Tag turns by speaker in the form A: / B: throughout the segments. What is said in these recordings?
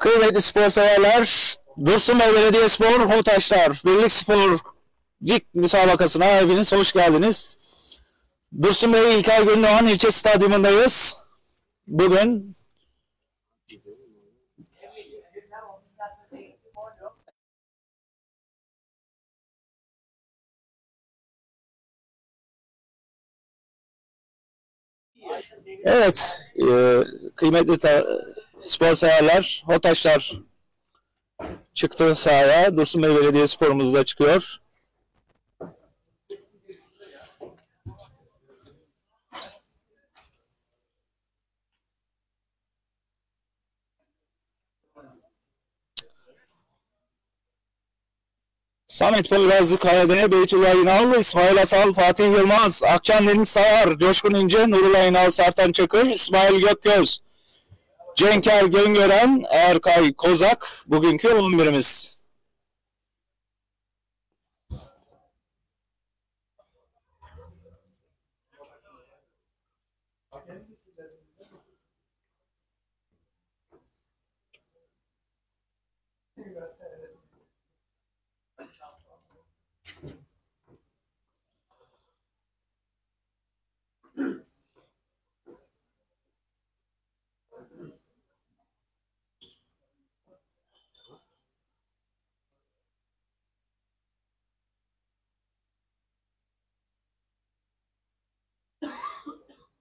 A: Kıymetli spor severler, Dursunbey Belediyespor, Hotaşlar, Birlik Spor Lig müsabakasına hepiniz hoş geldiniz. Dursunbey İlker Gündoğan ilçe stadyumundayız. Bugün Evet, e, kıymetli ta- spor severler, Hotaşlar çıktı sahaya. Dursunbey Belediye sporumuz da çıkıyor. Samet Poyrazlı Karadeniz, Beytullah İnal, İsmail Asal, Fatih Yılmaz, Akçan Deniz Sayar, Coşkun İnce, Nurullah İnal, Sertan Çakır, İsmail Gökgöz, Cenker Göngören, Erkay Kozak bugünkü 11'imiz.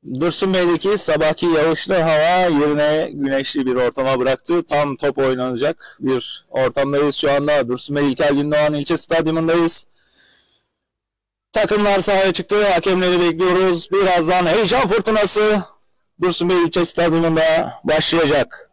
A: Dursunbey'deki sabahki yağışlı hava yerine güneşli bir ortama bıraktı. Tam top oynanacak bir ortamdayız şu anda. Dursunbey İlker Gündoğan ilçe stadyumundayız. Takımlar sahaya çıktı. Hakemleri bekliyoruz. Birazdan heyecan fırtınası Dursunbey ilçe stadyumunda başlayacak.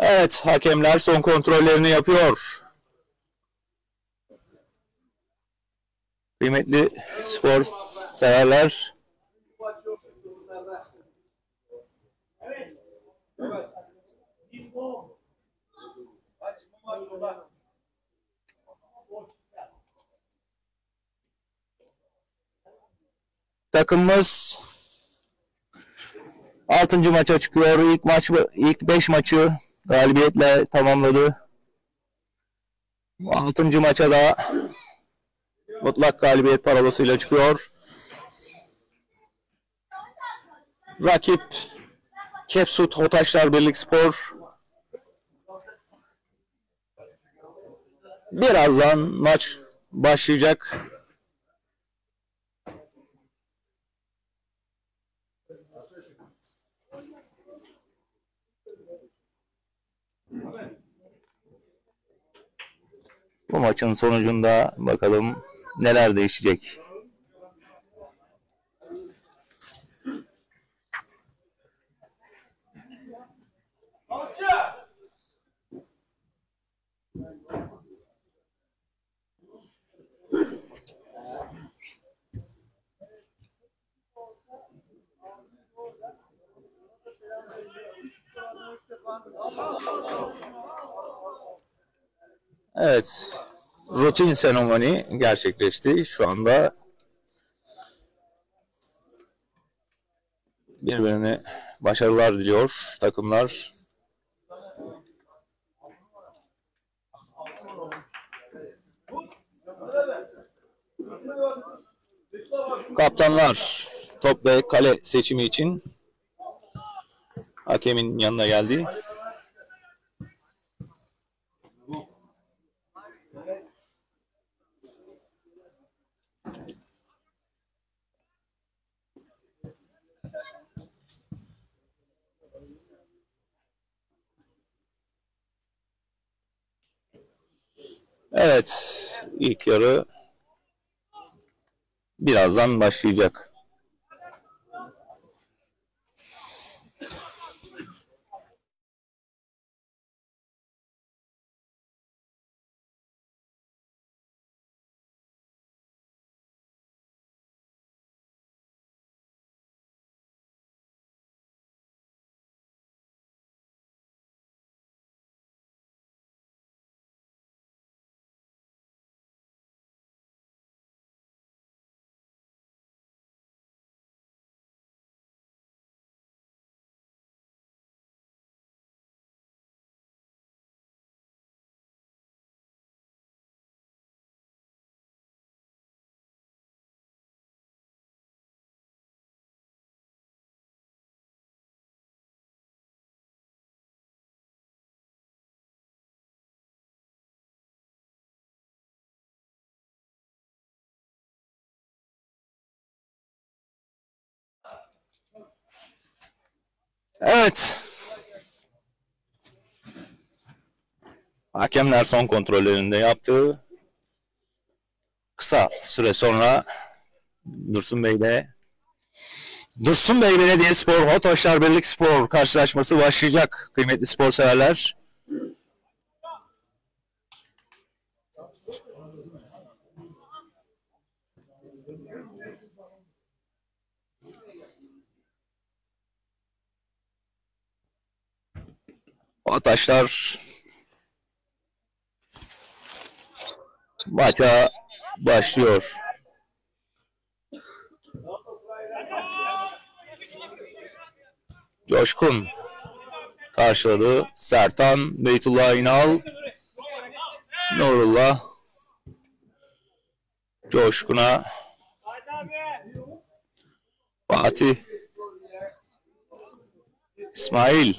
A: Evet, hakemler son kontrollerini yapıyor. Kıymetli spor severler, takımımız 6. maça çıkıyor. İlk maç ilk 5 maçı galibiyetle tamamladı. 6. maça da mutlak galibiyet parolasıyla çıkıyor. Rakip Kepsut Hotaşlar Birlik Spor. Birazdan maç başlayacak. Bu maçın sonucunda bakalım neler değişecek. Evet. Rutin seremoni gerçekleşti. Şu anda birbirine başarılar diliyor takımlar. Kaptanlar top ve kale seçimi için hakemin yanına geldi. Evet, ilk yarı birazdan başlayacak. Evet. Hakemler son kontrollerinde yaptı. Kısa süre sonra Dursun Bey'de Dursun Bey Belediye Spor, Hotoşlar Birlik Spor karşılaşması başlayacak kıymetli spor severler. Ataşlar maça başlıyor. Coşkun karşıladı. Sertan, Beytullah İnal, Nurullah Coşkun'a Fatih İsmail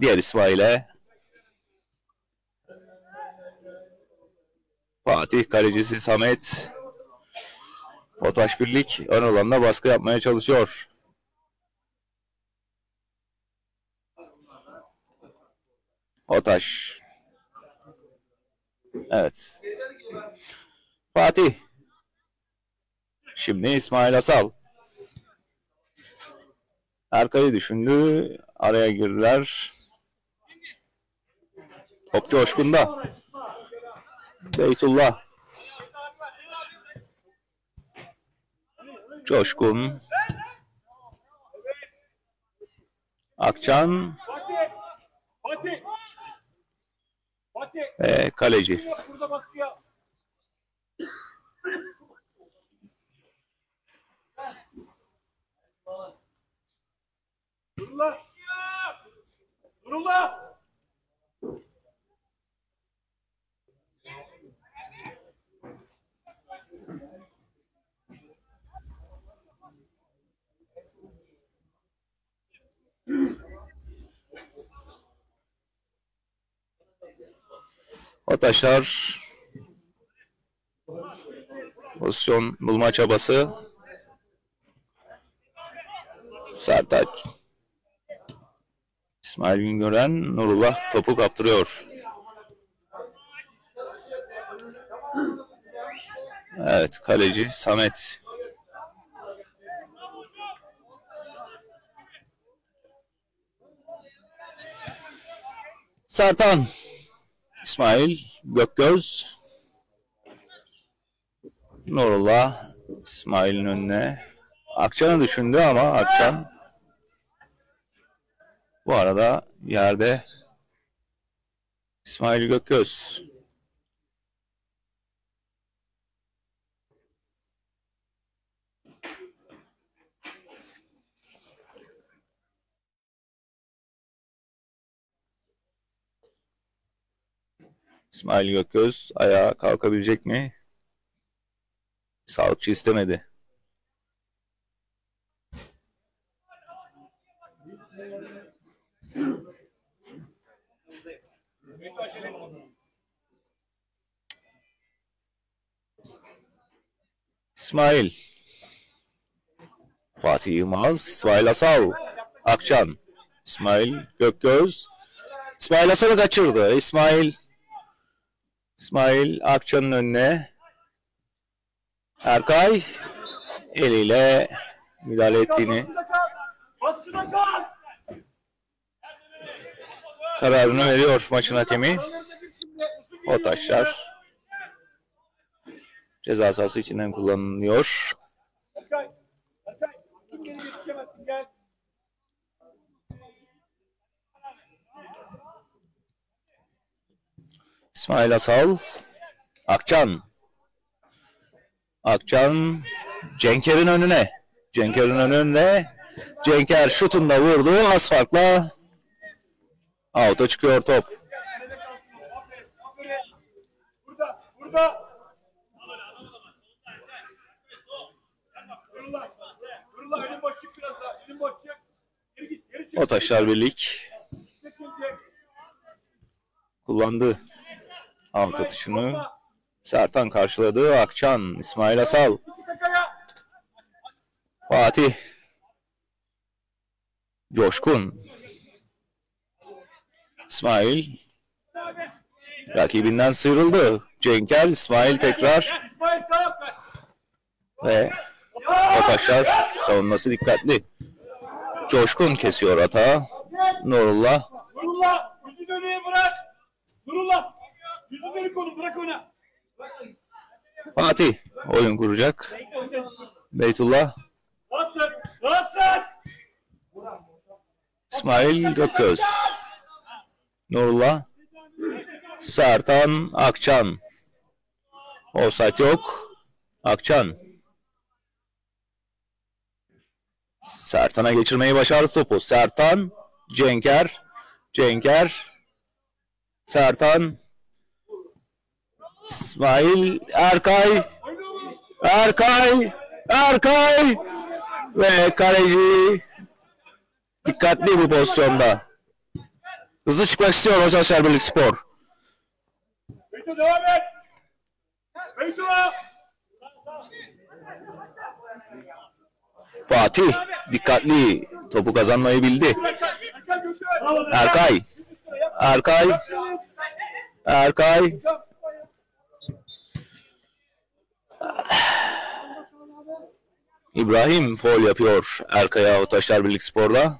A: Diğer İsmail'e Fatih kalecisi Samet Otaş Birlik ön alanda baskı yapmaya çalışıyor. Otaş. Evet. Fatih. Şimdi İsmail Asal. Arkayı düşündü. Araya girdiler. Top coşkunda. Beytullah. Coşkun. Akçan ve kaleci.
B: Yok burada
A: Ataşlar pozisyon bulma çabası. Sertaç. İsmail Güngören, Nurullah topu kaptırıyor. Evet, kaleci Samet. Sertan. İsmail Gökgöz. Nurullah İsmail'in önüne. Akçan'ı düşündü ama Akçan bu arada yerde İsmail Gökgöz. İsmail Gökgöz ayağa kalkabilecek mi? Sağlıkçı istemedi. İsmail. Fatih Yılmaz, İsmail Asal, Akçan, İsmail Gökgöz. İsmail Asal'ı kaçırdı. İsmail İsmail Akçan'ın önüne. Erkay eliyle müdahale ettiğini kararını veriyor maçın hakemi. O taşlar ceza sahası içinden kullanılıyor.
B: Erkay. Erkay. Kim geri yetişemezsin gel.
A: İsmail Asal, Akçan. Akçan Cenker'in önüne. Cenker'in önüne. Cenker şutunda vurdu. Az farkla out'a çıkıyor top.
B: Burada. Burada.
A: O taşlar birlik kullandı
B: Hayır,
A: atışını. Sertan karşıladı. Akçan, İsmail Asal. Fatih. Coşkun. İsmail rakibinden sıyrıldı. Cenker, İsmail tekrar ve o taşlar savunması dikkatli. Coşkun kesiyor hata. Nurullah
B: Nurullah yüzü bırak. Nurullah dönük konu bırak ona.
A: Fatih oyun kuracak. Beytullah
B: Rahatsın. Rahatsın.
A: İsmail Gökgöz. Nurullah Sertan Akçan. Offside yok. Akçan. Sertan'a geçirmeyi başardı topu. Sertan, Cenker, Cenker, Sertan, İsmail, Erkay, Erkay, Erkay ve kaleci dikkatli bu pozisyonda. Hızlı çıkmak istiyor Hocaşlar Birlik Spor.
B: Beyto devam et. Beyto.
A: Fatih dikkatli topu kazanmayı bildi. Erkay, Erkay, Erkay. İbrahim foul yapıyor Erkay'a Otaşlar Birlik Spor'da.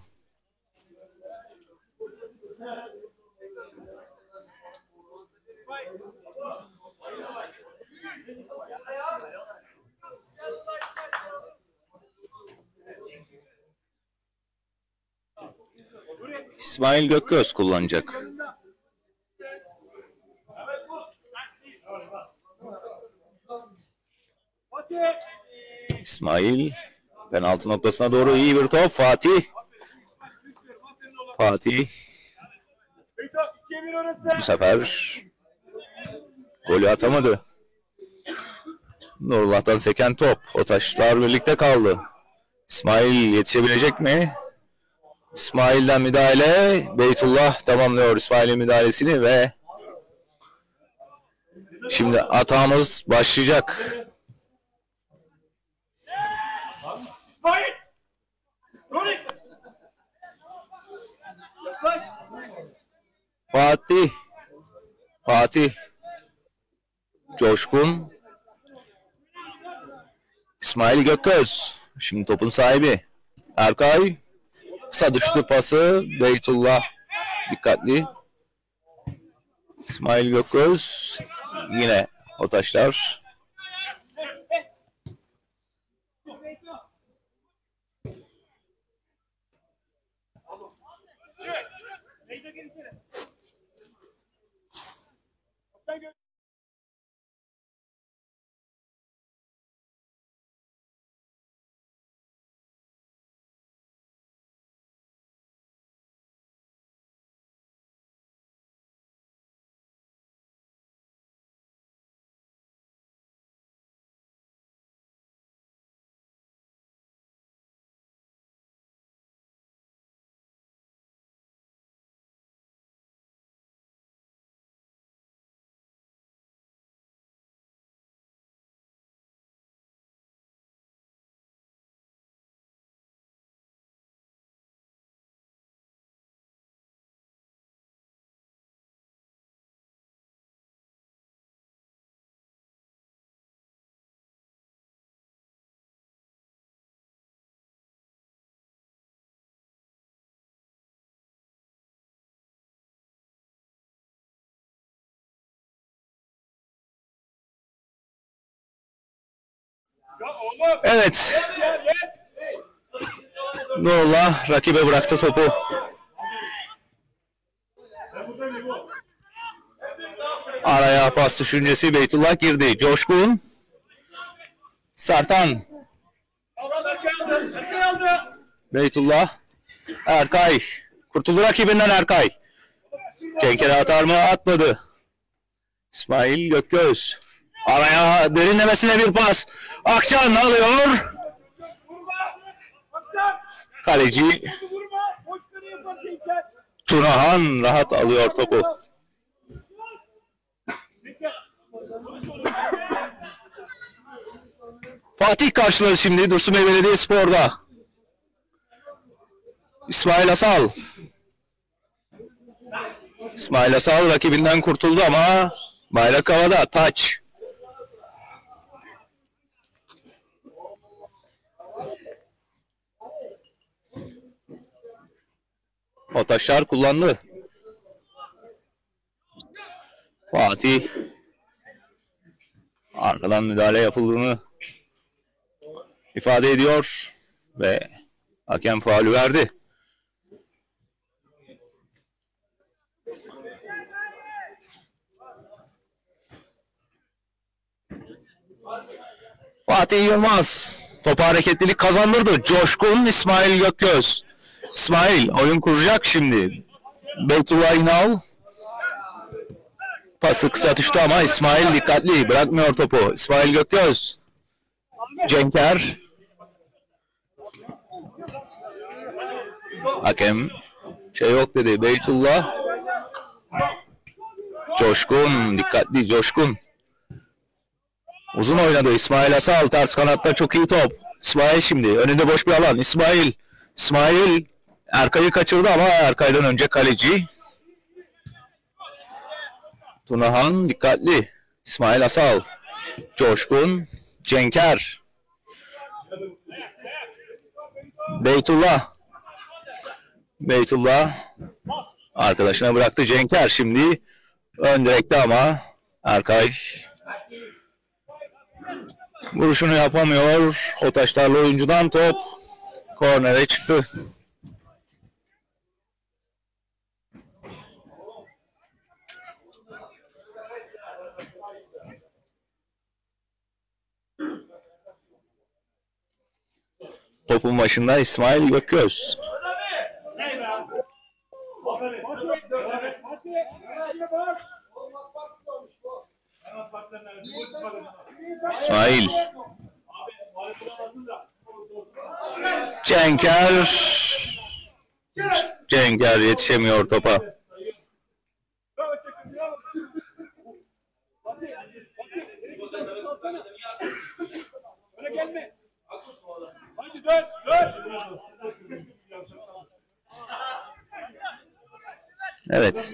A: İsmail Gökgöz kullanacak. İsmail penaltı noktasına doğru iyi bir top. Fatih. Fatih
B: Beyto 2'ye 1 orası.
A: bu sefer golü atamadı. Nurullah'tan seken top. O taşlar birlikte kaldı. İsmail yetişebilecek mi? İsmail'den müdahale. Beytullah tamamlıyor İsmail'in müdahalesini ve şimdi atağımız başlayacak.
B: Nuri. Yaklaş.
A: Fatih. Fatih. Coşkun. İsmail Gökgöz. Şimdi topun sahibi. Erkay. Kısa düştü pası. Beytullah. Dikkatli. İsmail Gökgöz. Yine o taşlar. Evet. Nurullah rakibe bıraktı topu. Araya pas düşüncesi Beytullah girdi. Coşkun.
B: Aldı.
A: Beytullah. Erkay. Kurtuldu rakibinden Erkay. Cenk'e atar mı? Atmadı. İsmail Gökgöz. Araya derinlemesine bir pas. Akçan alıyor. Kaleci. Tunahan rahat alıyor topu. Fatih karşıladı şimdi Dursun Bey Belediye Spor'da. İsmail Asal. İsmail Asal rakibinden kurtuldu ama bayrak havada taç. O taşlar kullandı. Fatih arkadan müdahale yapıldığını ifade ediyor ve hakem faulü verdi. Fatih Yılmaz topa hareketlilik kazandırdı. Coşkun İsmail Gökgöz. İsmail oyun kuracak şimdi. Beytullah İnal pası kısa düştü ama İsmail dikkatli bırakmıyor topu. İsmail Gökgöz Cenker. Hakem şey yok dedi. Beytullah. Coşkun. Dikkatli Coşkun. Uzun oynadı. İsmail Asal. Ters kanatta çok iyi top. İsmail şimdi. Önünde boş bir alan. İsmail. İsmail Erkay'ı kaçırdı ama Erkay'dan önce kaleci. Tunahan dikkatli. İsmail Asal. Coşkun. Cenker. Beytullah. Beytullah. Arkadaşına bıraktı Cenker şimdi. Ön direkte ama Erkay vuruşunu yapamıyor. O taşlarla oyuncudan top kornere çıktı. Topun başında İsmail Gökgöz. İsmail. Cenker. Cenker yetişemiyor topa.
B: Bravo, çekin, bravo. Fatih, Fatih. Öyle gelme. Hadi dön, dön.
A: Evet.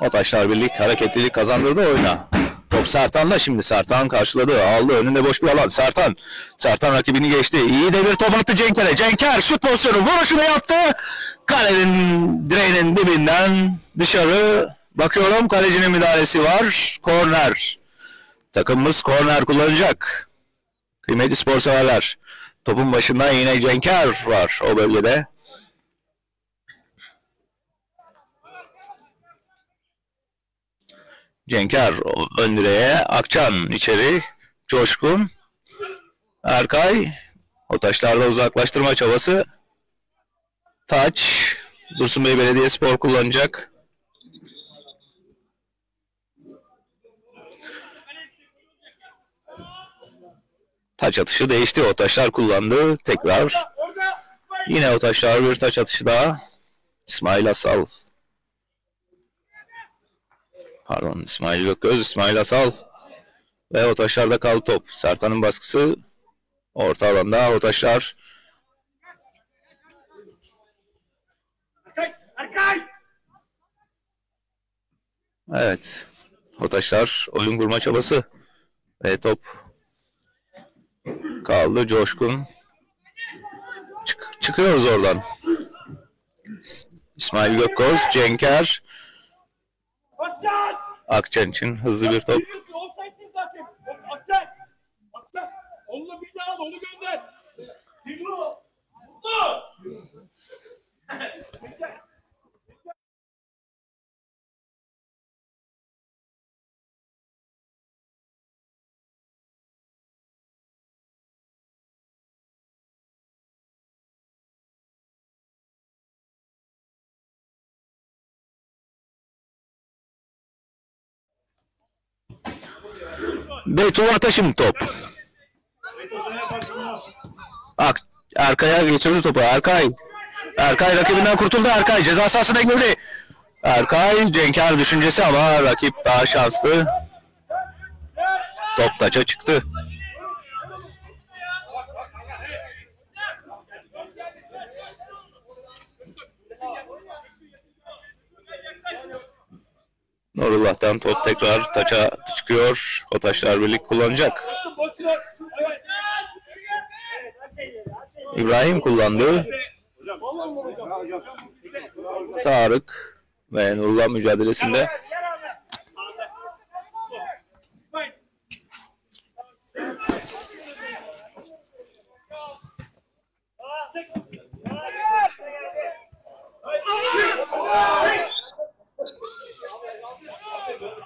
A: O taşlar birlik hareketlilik kazandırdı oyuna. Top Sertan'da şimdi Sertan karşıladı. Aldı önünde boş bir alan. Sertan. Sertan rakibini geçti. İyi de bir top attı Cenker'e. Cenker şut pozisyonu vuruşunu yaptı. Kalenin direğinin dibinden dışarı bakıyorum. Kalecinin müdahalesi var. Korner. Takımımız korner kullanacak. Kıymetli spor severler. Topun başında yine Cenker var o bölgede. Cenker o ön direğe, Akçan içeri, Coşkun, Erkay, o taşlarla uzaklaştırma çabası, Taç, Dursun Bey Belediyespor kullanacak. Taç atışı değişti, o taşlar kullandı, tekrar. Yine o taşlar bir taç atışı daha. İsmail Asal. Pardon İsmail Gökgöz, İsmail Asal. Ve o taşlarda kaldı top. Sertan'ın baskısı orta alanda o taşlar. Evet. O taşlar oyun kurma çabası. Ve top kaldı Coşkun. Çık- çıkıyoruz oradan. İs- İsmail Gökkoz, Cenker. Akçan için hızlı bir top.
B: Biliyorsun offside'siz
A: Beytullah Taşım top. Ak Erkay'a geçirdi topu. Erkay. Erkay rakibinden kurtuldu. Erkay ceza sahasına girdi. Erkay Cenker düşüncesi ama rakip daha şanslı. Top taça çıktı. Nurullah'tan top tekrar taça çıkıyor. O taşlar birlik kullanacak. İbrahim kullandı. Tarık ve Nurullah mücadelesinde. Oh,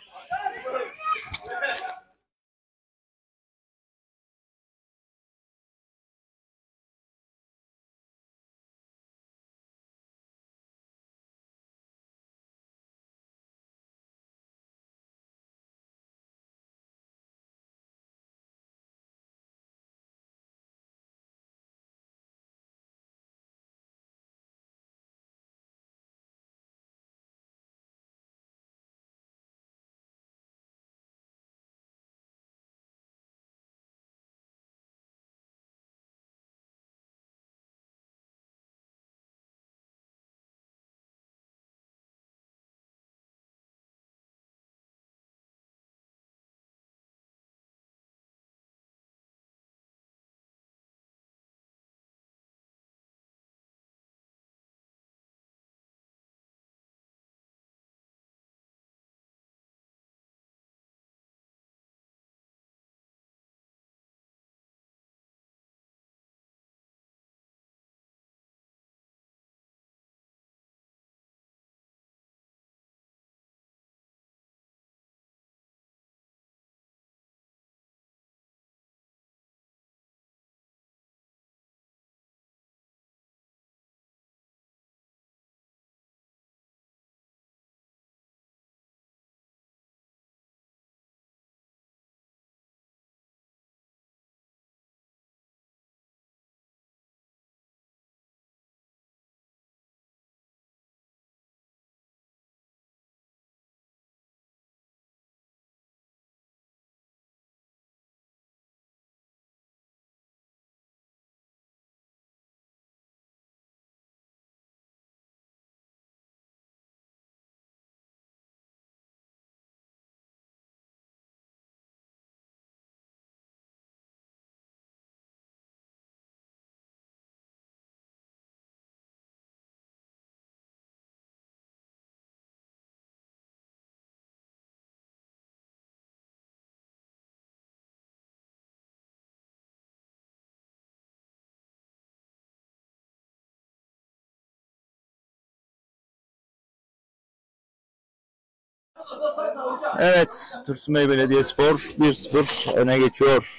A: Evet, Dursun Bey Belediyespor 1-0 öne geçiyor.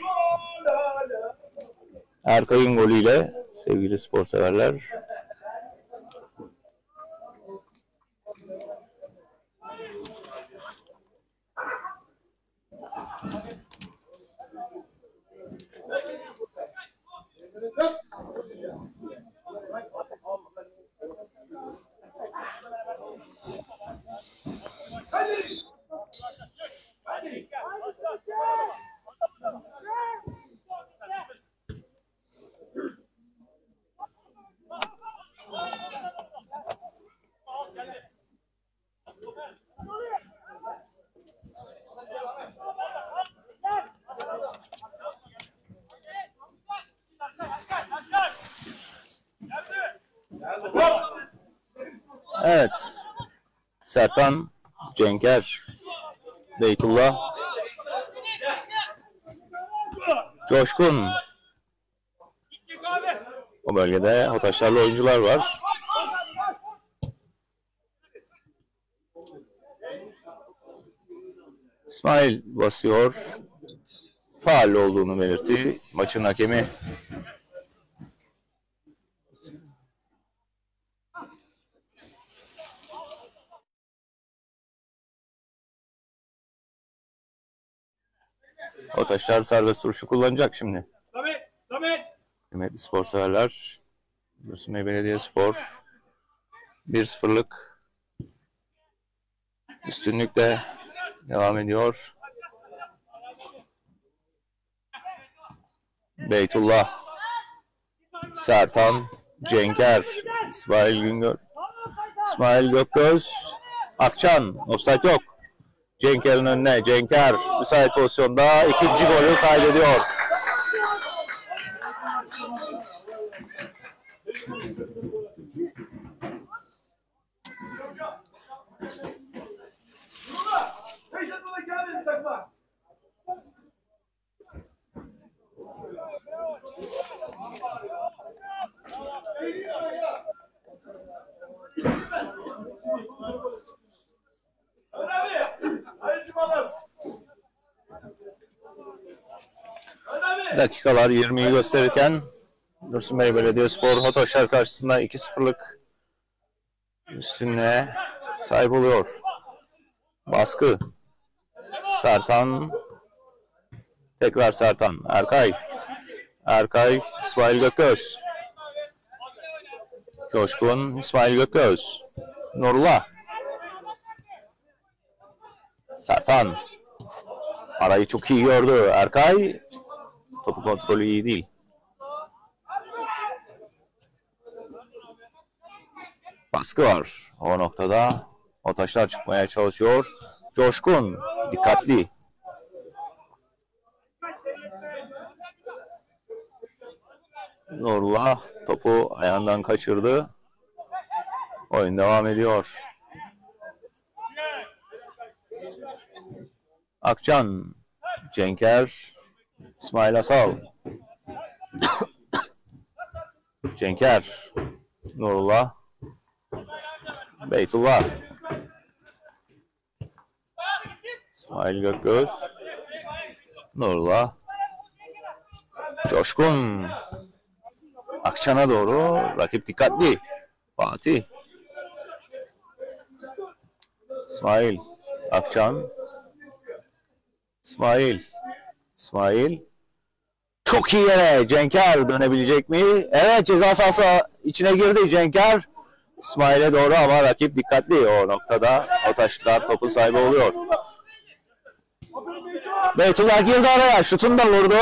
A: Erkay'ın golüyle sevgili spor severler. Evet. Sertan Cenker. Beytullah. Coşkun. O bölgede Hotaşlarlı oyuncular var. İsmail basıyor. Faal olduğunu belirtti maçın hakemi. Hotaşlar serbest vuruşu kullanacak şimdi.
B: Samet. Samet.
A: Kıymetli spor severler. Bey Belediye Spor 1-0'lık üstünlükle devam ediyor. Beytullah, Sertan, Cenker, İsmail Güngör, İsmail Gökgöz, Akçan, offside yok. Cenker'in önüne, Cenker müsait pozisyonda ikinci golü kaydediyor.
B: Peşin
A: Dakikalar 20'yi gösterirken Dursun Bey Belediyespor Hotoşlar karşısında 2-0'lık üstünlüğe sahip oluyor. Baskı. Sertan. Tekrar Sertan. Erkay. Erkay. İsmail Gökgöz. Coşkun. İsmail Gökgöz. Nurullah. Sertan. Arayı çok iyi gördü. Erkay. Topu kontrolü iyi değil. Baskı var o noktada. O taşlar çıkmaya çalışıyor. Coşkun. Dikkatli. Nurullah topu ayağından kaçırdı. Oyun devam ediyor. Akçan, Cenker, İsmail Asal. Cenker, Nurullah, Beytullah. İsmail Gökgöz, Nurullah, Coşkun. Akçan'a doğru rakip dikkatli. Fatih. İsmail, Akçan, İsmail. İsmail. Çok iyi yere. Cenker dönebilecek mi? Evet ceza sahası içine girdi Cenker. İsmail'e doğru ama rakip dikkatli o noktada. O taşlar topun sahibi oluyor. Beytullah girdi araya. Şutunu da vurdu.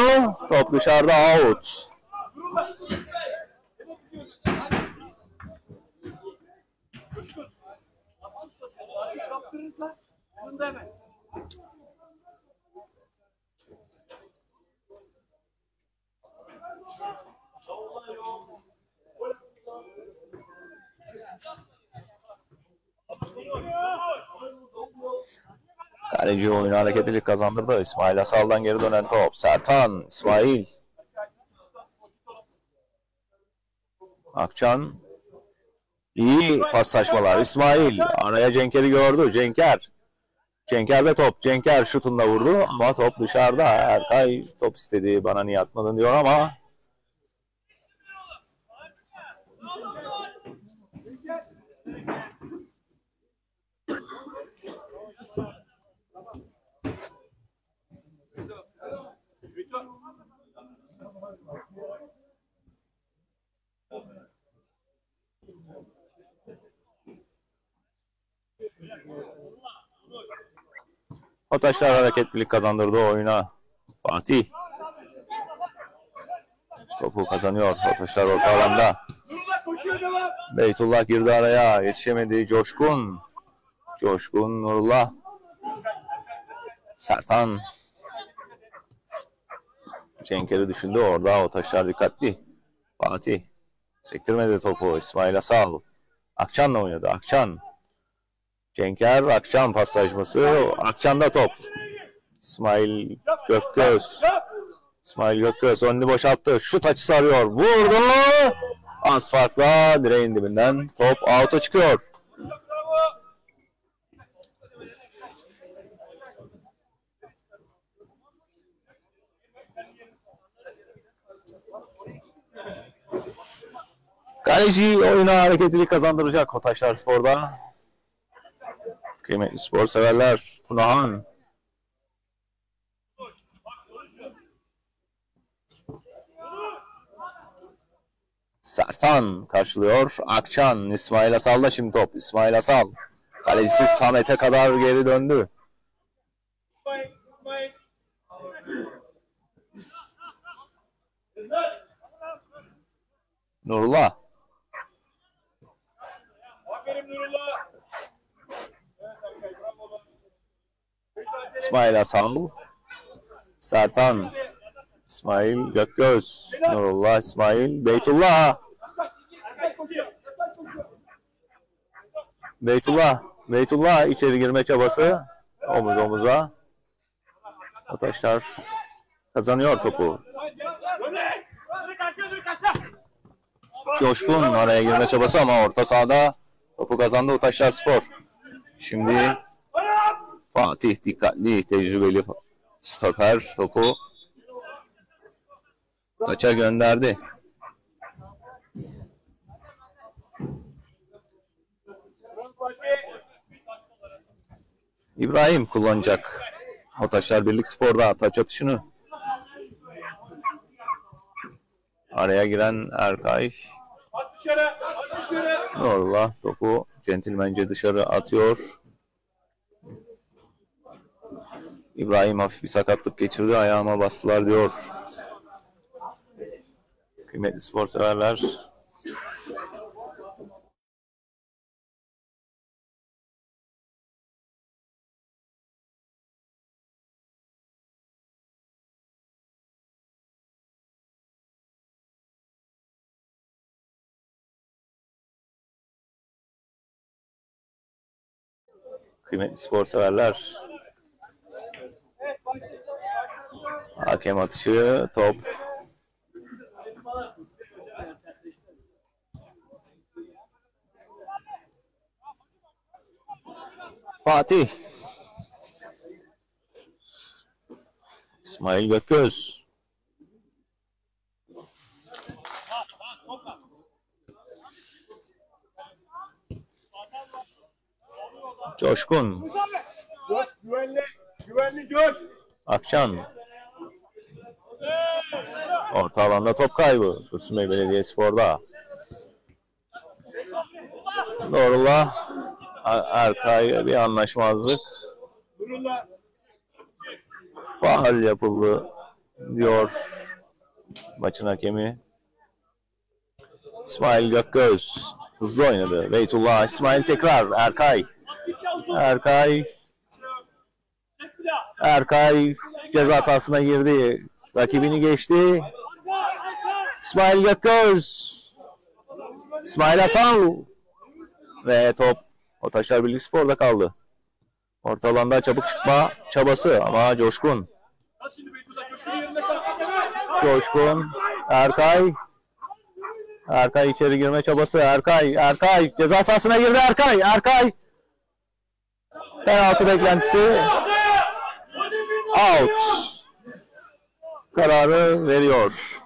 A: Top dışarıda out.
B: Kaptırırsa bunu da hemen.
A: Kaleci oyunu hareketlilik kazandırdı. İsmail Asal'dan geri dönen top. Sertan, İsmail. Akçan. İyi paslaşmalar. İsmail araya Cenker'i gördü. Cenker. Cenker'de top. Cenker şutunda vurdu ama top dışarıda. Erkay top istedi. Bana niye atmadın diyor ama Ataşlar hareketlilik kazandırdı oyuna. Fatih. Topu kazanıyor. Ataşlar orta alanda. Beytullah girdi araya. Yetişemedi. Coşkun. Coşkun Nurullah. Sertan. Cenker'i düşündü orada. O taşlar dikkatli. Fatih. Sektirmedi topu. İsmail Asal. Akçan'la oynadı. Akçan. Cenker Akçan paslaşması. Akçan'da top. İsmail Gökgöz. İsmail Gökgöz önünü boşalttı. Şut açısı arıyor. Vurdu. Az farkla direğin dibinden top out'a çıkıyor. Kaleci oyuna hareketlilik kazandıracak Kotaşlar Spor'da. Kıymetli spor severler. Tunahan. Sertan karşılıyor. Akçan. İsmail Asal'da şimdi top. İsmail Asal. Kalecisi Samet'e kadar geri döndü. Nurullah.
B: Aferin Nurullah. Evet Erkay, bravo.
A: İsmail Asal. Sertan. İsmail Gökgöz. Nurullah İsmail. Beytullah. Beytullah. Beytullah içeri girme çabası. Omuz omuza. Ataşlar kazanıyor topu. Coşkun araya girme çabası ama orta sahada topu kazandı Utaşlar Spor. Şimdi. Fatih dikkatli, tecrübeli stoper topu taça gönderdi. İbrahim kullanacak. Otaşlar Birlik Spor'da taç atışını. Araya giren Erkay. Nurullah topu centilmence dışarı atıyor. İbrahim hafif bir sakatlık geçirdi. Ayağıma bastılar diyor. Kıymetli spor severler. Kıymetli spor severler. Hakem atışı, top. Fatih. İsmail Gökgöz. Coşkun.
B: Coş güvenli. Güvenli coş.
A: Akçan. Orta alanda top kaybı. Dursun Bey Belediyespor'da. Nurullah Er- Erkay bir anlaşmazlık. Faal yapıldı diyor maçın hakemi. İsmail Gökgöz hızlı oynadı. Beytullah İsmail tekrar Erkay. Erkay Erkay ceza sahasına girdi. Rakibini geçti. İsmail Gökgöz. İsmail Hasan. Ve top Otaşlar Birlik Spor'da kaldı. Orta alanda çabuk çıkma çabası ama Coşkun. Coşkun. Erkay. Erkay içeri girme çabası. Erkay. Erkay. Ceza sahasına girdi Erkay. Erkay. Penaltı beklentisi. Out. Kararı veriyor.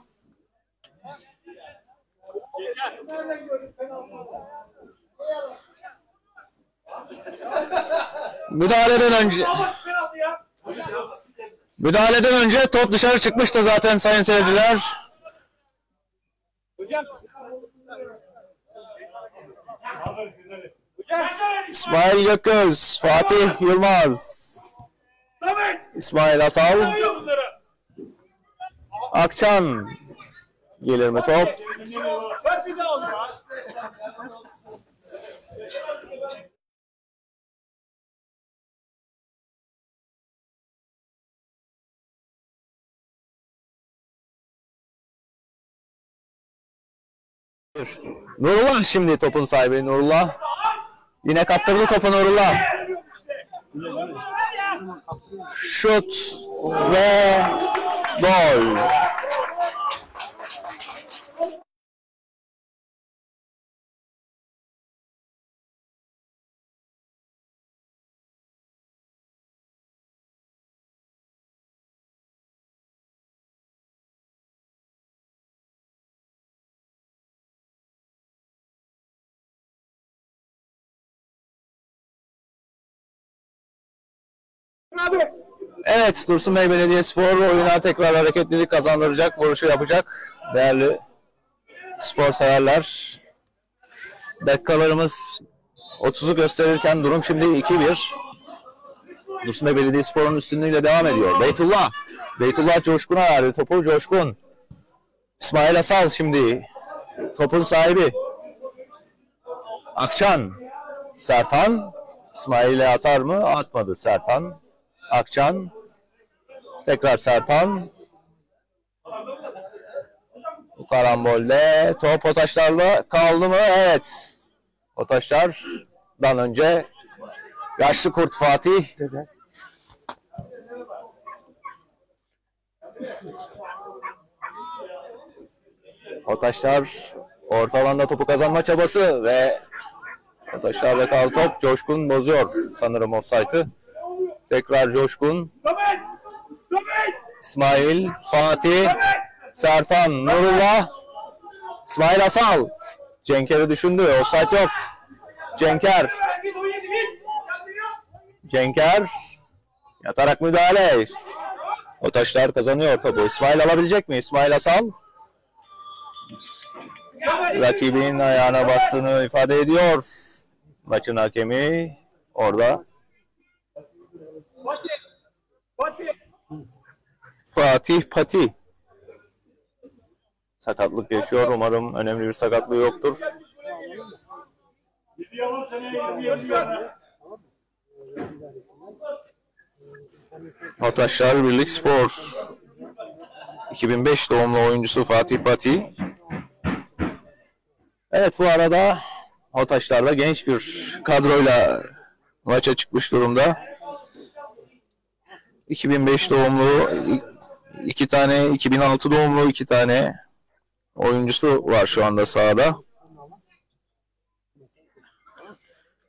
A: Müdahaleden önce müdahaleden önce top dışarı çıkmıştı zaten sayın seyirciler. İsmail Gökgöz, Fatih Yılmaz. İsmail Asal. Akçan. Gelir mi top? Nurullah şimdi topun sahibi Nurullah. Yine kaptırdı topu Nurullah. Şut ve gol. Evet, Dursun Bey Belediyespor oyuna tekrar hareketlilik kazandıracak, vuruşu yapacak. Değerli spor severler. Dakikalarımız 30'u gösterirken durum şimdi 2-1. Dursun Bey Belediyespor'un üstünlüğüyle devam ediyor. Beytullah. Beytullah Coşkun'a verdi topu. Coşkun. İsmail Asal şimdi. Topun sahibi. Akçan. Sertan. İsmail'e atar mı? Atmadı Sertan. Akçan. Tekrar Sertan. Bu karambolde top Otaşlar'la kaldı mı? Evet. Otaşlar'dan önce yaşlı kurt Fatih. Otaşlar orta alanda topu kazanma çabası ve Otaşlar'da kaldı top. Coşkun bozuyor sanırım offside'ı. Tekrar Coşkun. İsmail, Fatih, Sertan, Nurullah, İsmail Asal. Cenker'i düşündü. Offside yok. Cenker! Cenker. Yatarak müdahale. O taşlar kazanıyor topu. İsmail alabilecek mi? İsmail Asal. Rakibin ayağına bastığını ifade ediyor. Maçın hakemi orada.
B: Fatih!
A: Pati. Sakatlık yaşıyor. Umarım önemli bir sakatlığı yoktur. Ataşlar Birlik Spor 2005 doğumlu oyuncusu Fatih Pati. Evet bu arada Ataşlar'da genç bir kadroyla maça çıkmış durumda. 2005 doğumlu iki tane, 2006 doğumlu iki tane oyuncusu var şu anda sahada.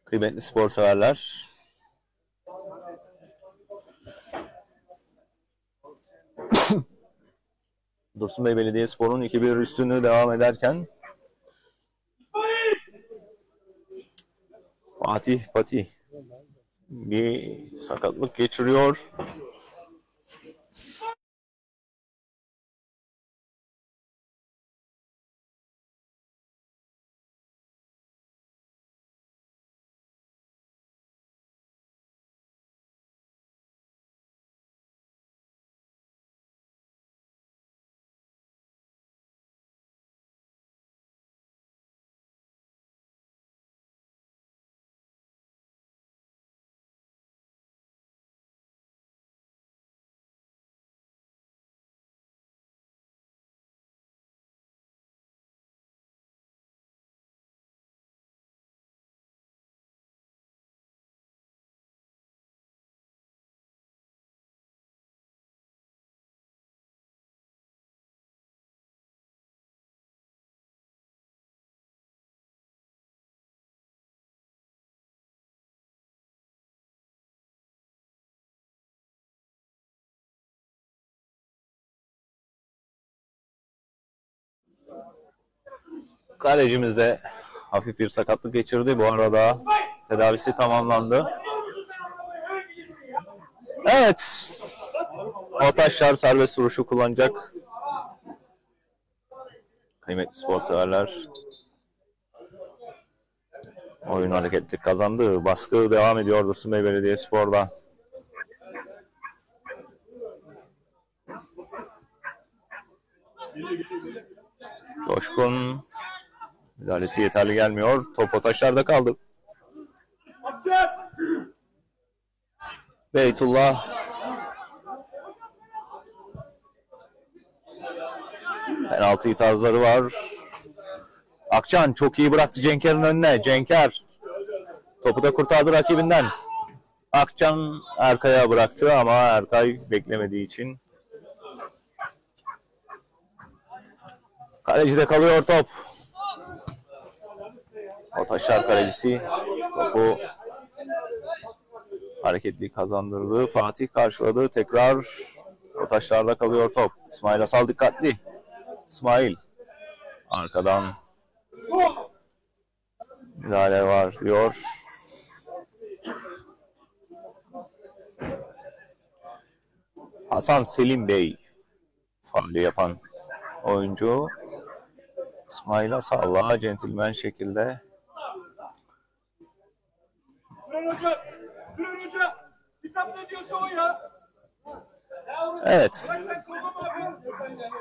A: Kıymetli spor severler. Dursun Bey Belediyespor'un 2-1 üstünlüğü devam ederken Fatih Fatih bir sakatlık geçiriyor. Kalecimiz de hafif bir sakatlık geçirdi. Bu arada tedavisi tamamlandı. Evet. Ataşlar serbest vuruşu kullanacak. Kıymetli spor severler. Oyun hareketlik kazandı. Baskı devam ediyor Dursun Bey Belediyespor'da. Coşkun müdahalesi yeterli gelmiyor. Top Otaşlar'da kaldı.
B: Akçak!
A: Beytullah penaltı itirazları var. Akçan çok iyi bıraktı Cenker'in önüne. Cenker Topu da kurtardı rakibinden. Akcan Erkay'a bıraktı ama Erkay beklemediği için Kalecide kalıyor top. Otaşlar kalecisi topu hareketli kazandırdı. Fatih karşıladı. Tekrar Otaşlar'da kalıyor top. İsmail Asal dikkatli. İsmail arkadan müdahale var diyor. Hasan Selim Bey faali yapan oyuncu İsmail Asal'la centilmen şekilde
B: Hoca. Bülent Hoca. Kitap ne diyorsa o ya.
A: evet.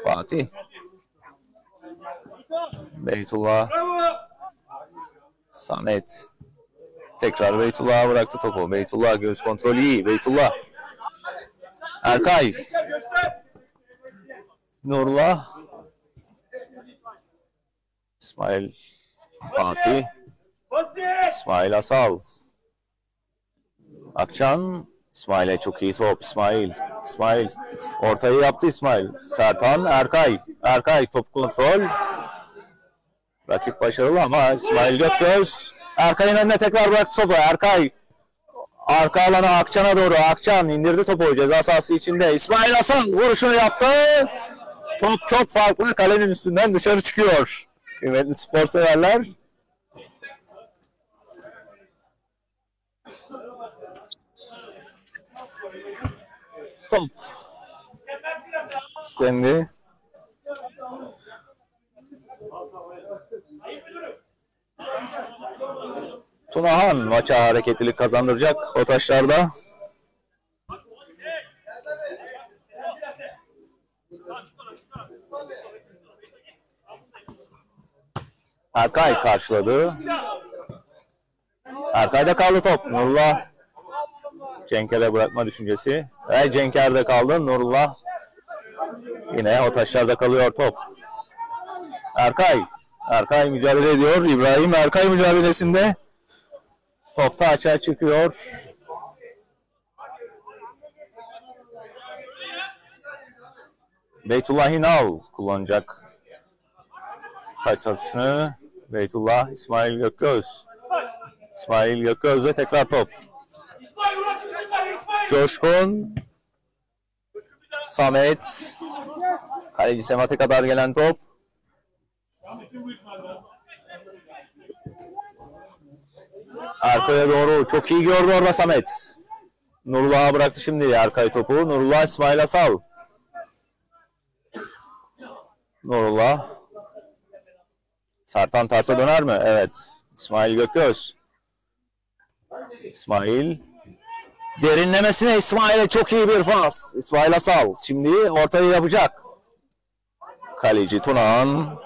A: Fatih Beytullah. Samet tekrar Beytullah'a bıraktı topu. Beytullah göz kontrolü iyi. Beytullah Erkay. Nurullah İsmail Fatih. İsmail Asal. Akçan. İsmail'e çok iyi top. İsmail. İsmail. Ortayı yaptı İsmail. Sertan Erkay. Erkay top kontrol. Rakip başarılı ama İsmail Gökgöz. Erkay'ın önüne tekrar bıraktı topu. Erkay. Arka alana Akçan'a doğru. Akçan indirdi topu ceza sahası içinde. İsmail Hasan vuruşunu yaptı. Top çok farklı. Kalenin üstünden dışarı çıkıyor. Kıymetli spor severler. Top. İstendi. Tunahan maça hareketlilik kazandıracak o taşlarda. Erkay karşıladı. Erkay'da kaldı top. Nurullah Cenker'e bırakma düşüncesi. Ve Cenker'de kaldı. Nurullah yine o taşlarda kalıyor top. Erkay. Erkay mücadele ediyor. İbrahim Erkay mücadelesinde. Top da açığa çıkıyor. Beytullah Hinal kullanacak taç atışını. Beytullah İsmail Gökgöz. İsmail Gökgöz'de tekrar top.
B: İsmail uğraşın. İsmail. İsmail.
A: Coşkun. Samet. Kaleci Semat'e kadar gelen top. Arkaya doğru çok iyi gördü orada Samet. Nurullah'a bıraktı şimdi arkaya topu. Nurullah İsmail Asal. Nurullah. Sertan terse döner mi? Evet. İsmail Gökgöz. İsmail. Derinlemesine İsmail'e çok iyi bir pas. İsmail Asal şimdi ortayı yapacak. Kaleci Tunahan.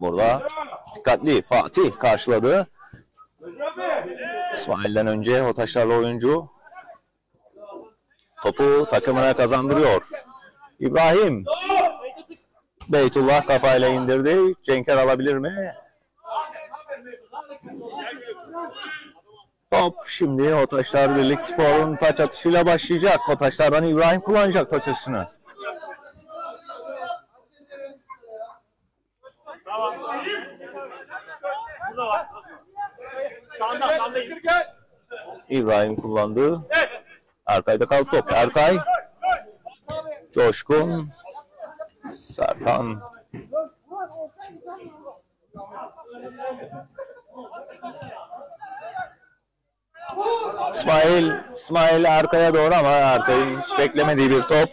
A: Burada dikkatli Fatih karşıladı. İsmail'den önce o taşlarla oyuncu topu takımına kazandırıyor. İbrahim Beytullah kafayla indirdi. Cenker alabilir mi? Top şimdi Otaşlar Birlik Spor'un taç atışıyla başlayacak. Otaşlardan İbrahim kullanacak taç atışını. İbrahim kullandı. Erkay'da kaldı top. Erkay, Coşkun, Sertan. İsmail, İsmail arkaya doğru ama Erkay'ın hiç beklemediği bir top.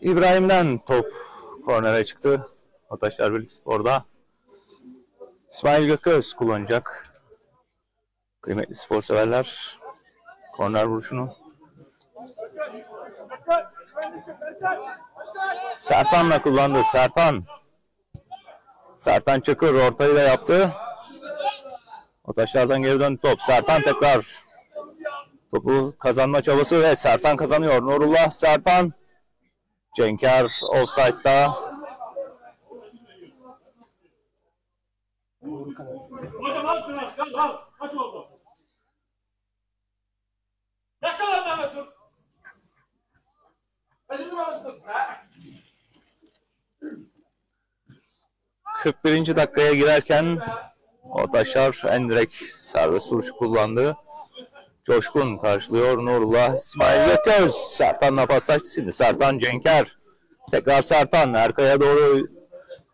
A: İbrahim'den top kornere çıktı. Ataşlar Birlikspor'da. İsmail Gököz kullanacak. Kıymetli spor severler. Korner vuruşunu. Sertan'la kullandı. Sertan. Sertan Çakır ortayı da yaptı. O geri döndü top. Sertan tekrar. Topu kazanma çabası ve Sertan kazanıyor. Nurullah Sertan. Cenker offside'da.
B: Hocam al şunu aşkım al. Kaç oldu? Yaşa lan Mehmet dur. Kaçıncı Mehmet? Ha?
A: 41. dakikaya girerken Otaşar Endirek serbest vuruş kullandı. Coşkun karşılıyor Nurullah İsmail Gököz. Sertan'la paslaştı şimdi. Sertan Cenker. Tekrar Sertan. Erkaya doğru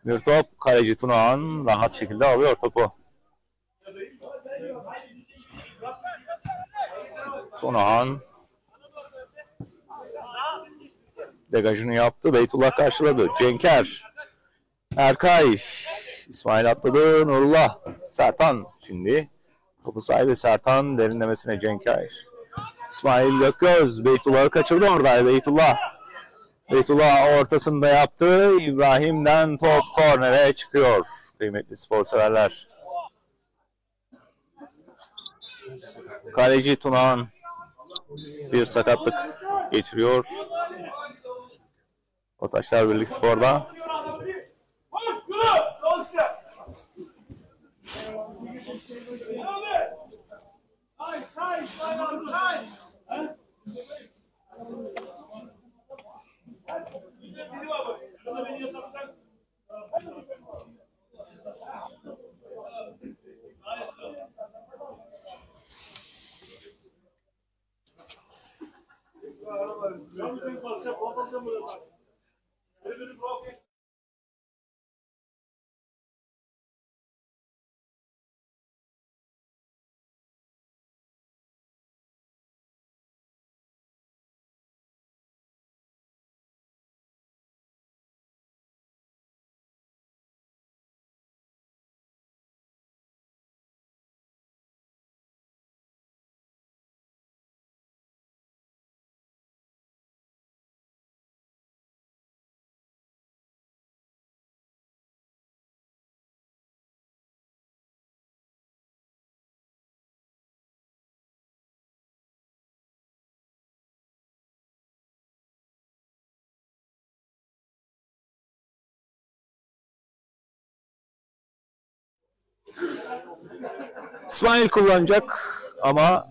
A: bir top. Kaleci Tunağan rahat şekilde alıyor topu. Tunağan degajını yaptı. Beytullah karşıladı. Cenker. Erkay. İsmail atladı. Nurullah. Sertan şimdi. Topu sahibi Sertan derinlemesine Cenkay. İsmail Gökgöz. Beytullah'ı kaçırdı orada. Beytullah. Beytullah ortasında yaptı. İbrahim'den top kornere çıkıyor. Kıymetli spor severler. Kaleci Tunağan bir sakatlık geçiriyor. Otaşlar Birlik Spor'da.
B: Ya. Abi.
A: İsmail kullanacak ama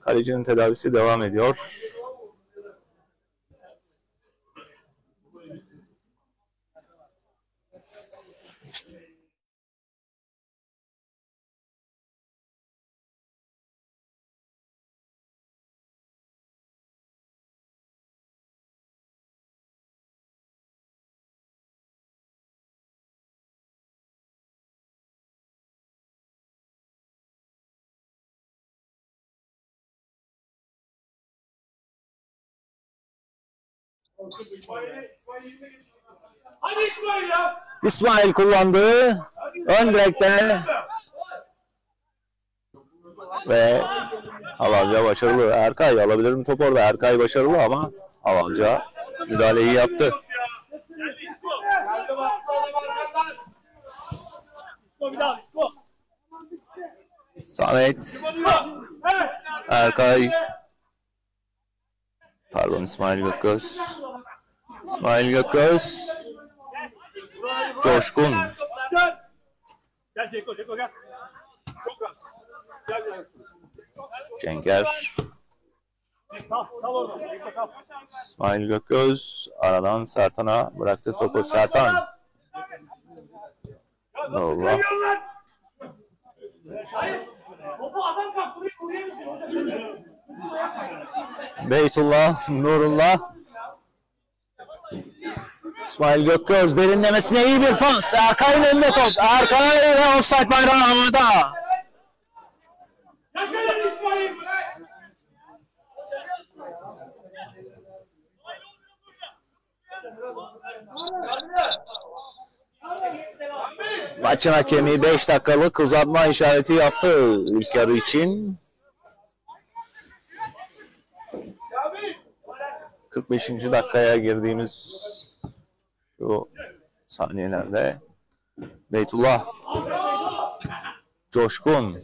A: kalecinin tedavisi devam ediyor.
B: Hadi İsmail ya.
A: İsmail kullandı. Ön direkte ve Havalca başarılı. Erkay alabilir mi top orada? Erkay başarılı ama Havalca müdahaleyi yaptı.
B: Geldi İsko. Geldi baktı adam arkadan. İsko bir daha İsko.
A: Samet,
B: İsko. Evet.
A: Erkay, pardon İsmail Gökgöz. İsmail Gökgöz, Coşkun. Cenker. İsmail Gökgöz aradan Sertan'a bıraktı topu. Sertan. Allah.
B: Hayır. Topu adam kaptı.
A: Beytullah, Nurullah. İsmail Gökgöz derinlemesine iyi bir pas. Erkay'ın önünde top. Erkay ve offside bayrağı havada. Maçın hakemi 5 dakikalık uzatma işareti yaptı ilk yarı için. 45. dakikaya girdiğimiz şu saniyelerde Beytullah Coşkun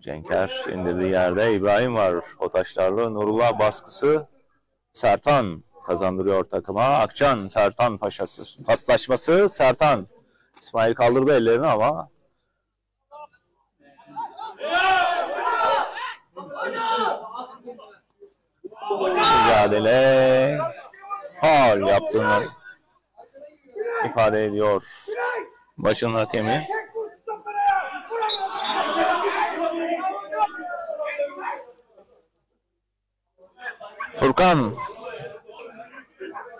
A: Cenker indirdiği yerde İbrahim var. Otaşlarlı Nurullah baskısı Sertan kazandırıyor takıma. Akçan Sertan paşası paslaşması Sertan İsmail kaldırdı ellerini ama mücadele faul yaptığını ifade ediyor başın hakemi. Furkan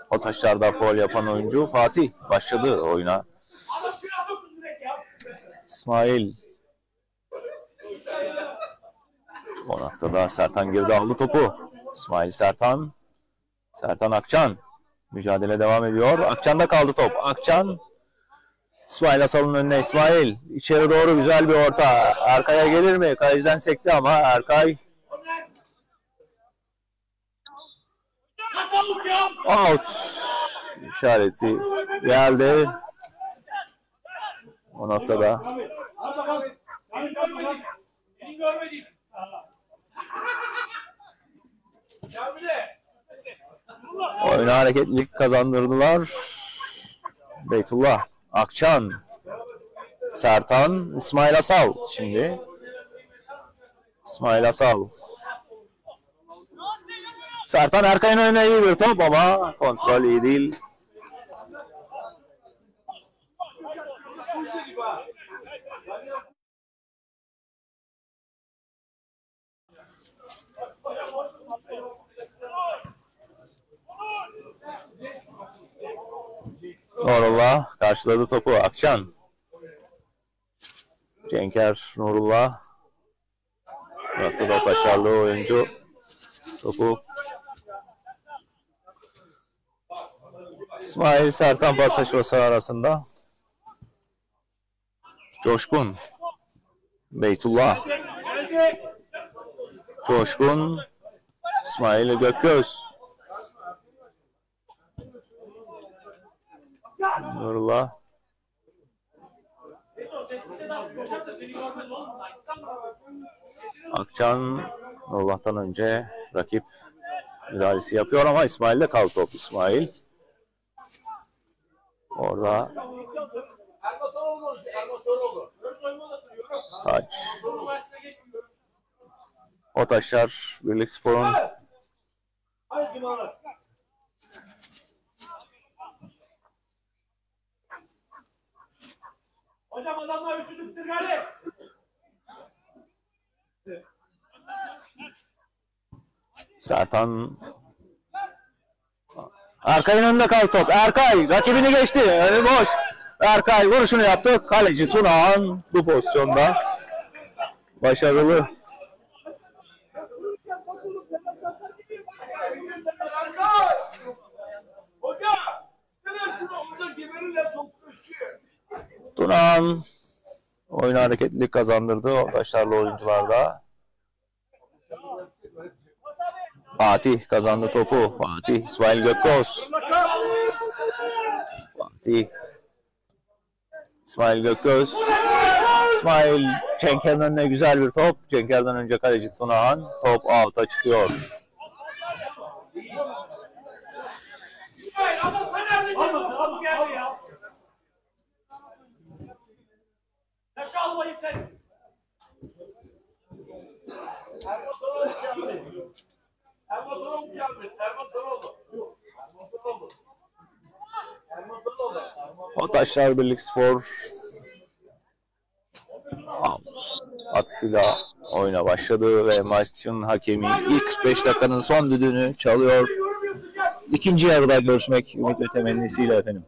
A: o taşlarda faul yapan oyuncu Fatih başladı oyuna. İsmail o noktada Sertan girdi aldı topu. İsmail Sertan Sertan Akçan mücadele devam ediyor. Akçan'da kaldı top. Akçan İsmail Asal'ın önüne İsmail içeri doğru güzel bir orta. Arkaya gelir mi? Kaleciden sekti ama Erkay out işareti geldi. O noktada.
B: Beni görmedik. Beni görmedik. Ya bir de.
A: Oyuna hareketlilik kazandırdılar. Beytullah, Akçan, Sertan, İsmail Asal şimdi. İsmail Asal. Sertan Erkay'ın önüne iyi bir top ama kontrol iyi değil. Nurullah karşıladı topu. Akçan. Cenker Nurullah. Yaptı da başarılı oyuncu. Topu İsmail Sertan paslaşması arasında. Coşkun. Beytullah. Coşkun. İsmail Gökgöz. Nurullah. Akçan Nurullah'tan önce rakip müdahalesi yapıyor ama İsmail'de kal top İsmail. Orada taç. O taşlar Birlik Spor'un
B: Hadi cimalar. Hocam adamlar üşüdüktür gari.
A: Sertan Erkay'ın önünde kal top. Erkay rakibini geçti. Önü boş. Erkay vuruşunu yaptı. Kaleci Tunağan bu pozisyonda başarılı.
B: Hoca! Şunu orada geberirler çok
A: Tunağan oyun hareketlilik kazandırdı. O taşlarlı oyuncularda. Fatih kazandı topu. Fatih İsmail Gökkoz. Fatih. İsmail Gökgöz. İsmail Cenker'in önüne güzel bir top. Cenker'den önce kaleci Tunahan. Top out'a çıkıyor.
B: İsmail geldi ya. Taşı almayın sen. Ermatoroğlu geldi. Ermatoroğlu geldi. Ermatoroğlu. Ermatoroğlu. Ermatoroğlu.
A: O taşlar Birlik Spor out. atışıyla oyuna başladı ve maçın hakemi ilk 45 dakikanın son düdüğünü çalıyor. İkinci yarıda görüşmek ümit ve temennisiyle efendim.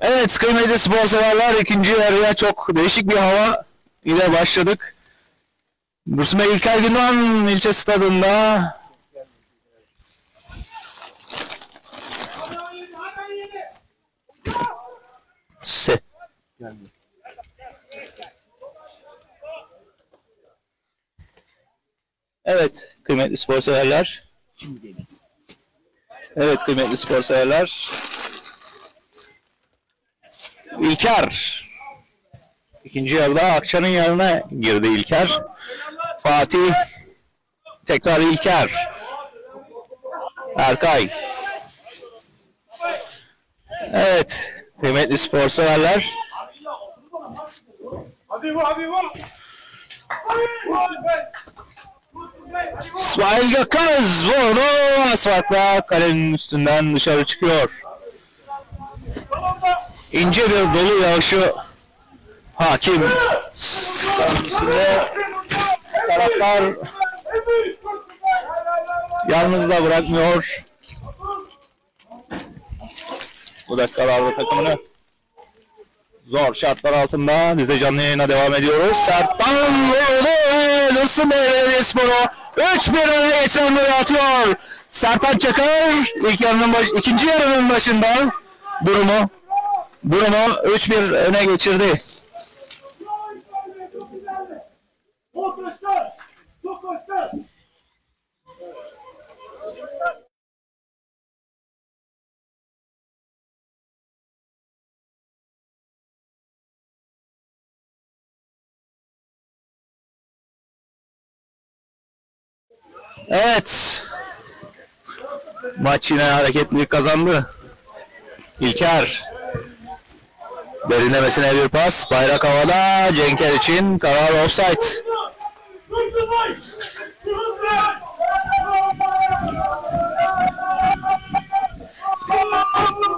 A: Evet kıymetli spor severler ikinci yarıya çok değişik bir hava ile başladık. Bey İlker Gündoğan ilçe stadında Se. Evet kıymetli spor severler. Evet kıymetli spor severler. İlker. İkinci yarıda Akçan'ın yanına girdi İlker. Fatih. Tekrar İlker. Erkay. Evet. Kıymetli spor severler. İsmail Gökaz vurdu. Asfaltla kalenin üstünden dışarı çıkıyor. İnce bir dolu yağışı hakim. Üstünde taraftar yalnız da bırakmıyor. Bu dakikalarda takımını zor şartlar altında biz de canlı yayına devam ediyoruz. Serttan vurdu. Dursun Bey Belediyespor'u 3-1 öne geçen golü atıyor. Sertan Çakır ilk yarının baş, ikinci yarının başında durumu durumu 3-1 öne geçirdi. Evet. Maç yine hareketlilik kazandı. İlker. Derinlemesine bir pas. Bayrak havada. Cenker için karar offside.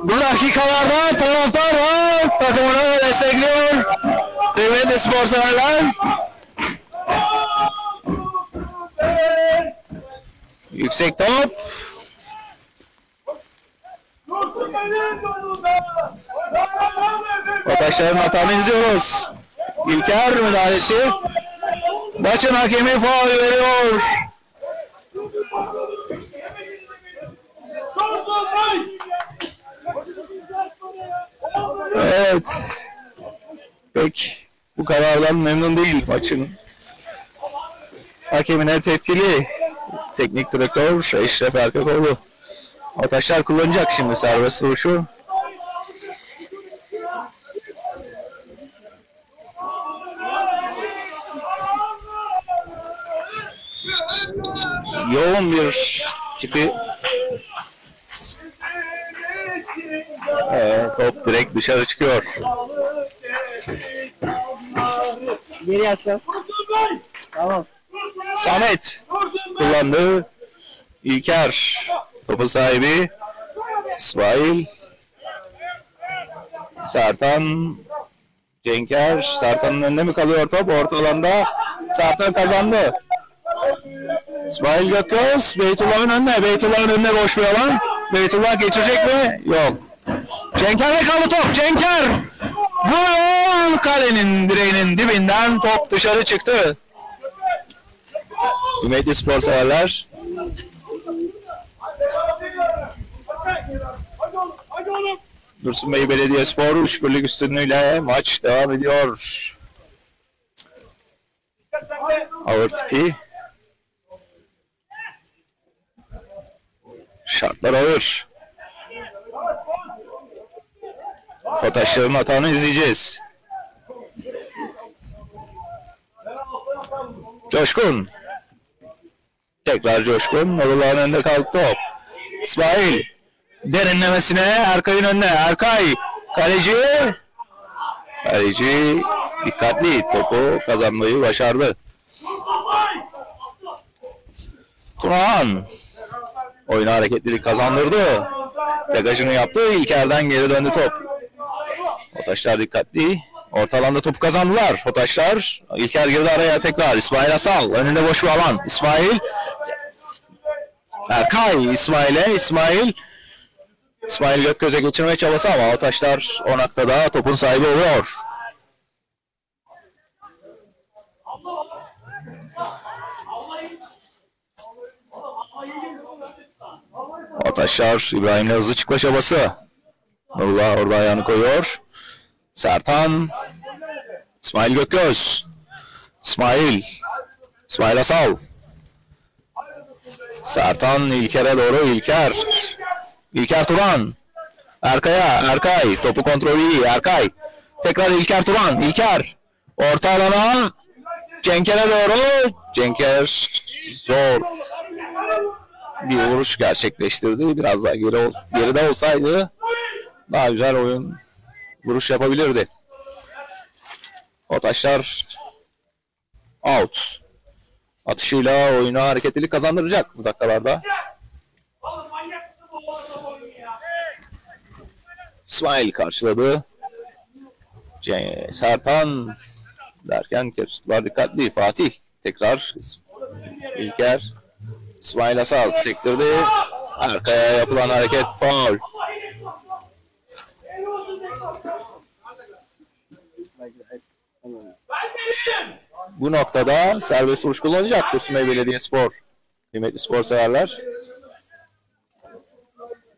A: Bu dakikalarda taraftar var. Takımını destekliyor. Kıymetli spor severler. Yüksek top. Ataşların hatanı izliyoruz. İlker müdahalesi. Maçın hakemi faul veriyor. Evet. Pek bu karardan memnun değil maçın. Hakemine tepkili. Teknik direktör Eşref Erkakoğlu. Ataşlar kullanacak şimdi serbest vuruşu. Yoğun bir tipi. Evet, top direkt dışarı çıkıyor.
C: Geri
B: Bey.
C: Tamam.
A: Samet kullandı. İlker topu sahibi İsmail Sertan Cenker Sertan'ın önünde mi kalıyor top orta alanda Sertan kazandı İsmail Gökköz Beytullah'ın önünde Beytullah'ın önünde boş bir alan Beytullah geçecek mi? Yok Cenker'de kaldı top Cenker Vur kalenin direğinin dibinden top dışarı çıktı Kıymetli spor severler. Dursun Bey Belediyespor 3 birlik üstünlüğüyle maç devam ediyor. Ağır tipi. Şartlar ağır. Fotaşların hatanı izleyeceğiz. Coşkun. Tekrar Coşkun. Nurullah'ın önünde kaldı top. İsmail. Derinlemesine Erkay'ın önüne. Erkay. Kaleci. Kaleci dikkatli topu kazanmayı başardı. Turan. Oyuna hareketlilik kazandırdı. Degajını yaptı. İlker'den geri döndü top. Otaşlar dikkatli. Orta alanda topu kazandılar. Otaşlar. İlker girdi araya tekrar. İsmail Asal. Önünde boş bir alan. İsmail. Erkay İsmail'e. İsmail İsmail Gökgöz'e geçirme çabası ama o taşlar o noktada topun sahibi oluyor. O taşlar İbrahim'le hızlı çıkma çabası. Nurullah orada ayağını koyuyor. Sertan. İsmail Gökgöz. İsmail. İsmail Asal. Sertan İlker'e doğru İlker. İlker Turan. Erkay'a. Erkay. Topu kontrolü iyi. Erkay. Tekrar İlker Turan. İlker. Orta alana. Cenker'e doğru. Cenker zor bir vuruş gerçekleştirdi. Biraz daha geri ol, geride olsaydı daha güzel oyun vuruş yapabilirdi. O taşlar out. Atışıyla oyuna hareketlilik kazandıracak bu dakikalarda. İsmail karşıladı. Ce- Sertan derken Kepsutlar dikkatli. Fatih tekrar İlker İsmail Asal sektirdi. Arkaya yapılan hareket faul. Bu noktada serbest vuruş kullanacak Dursunbey Belediyespor. Kıymetli spor severler.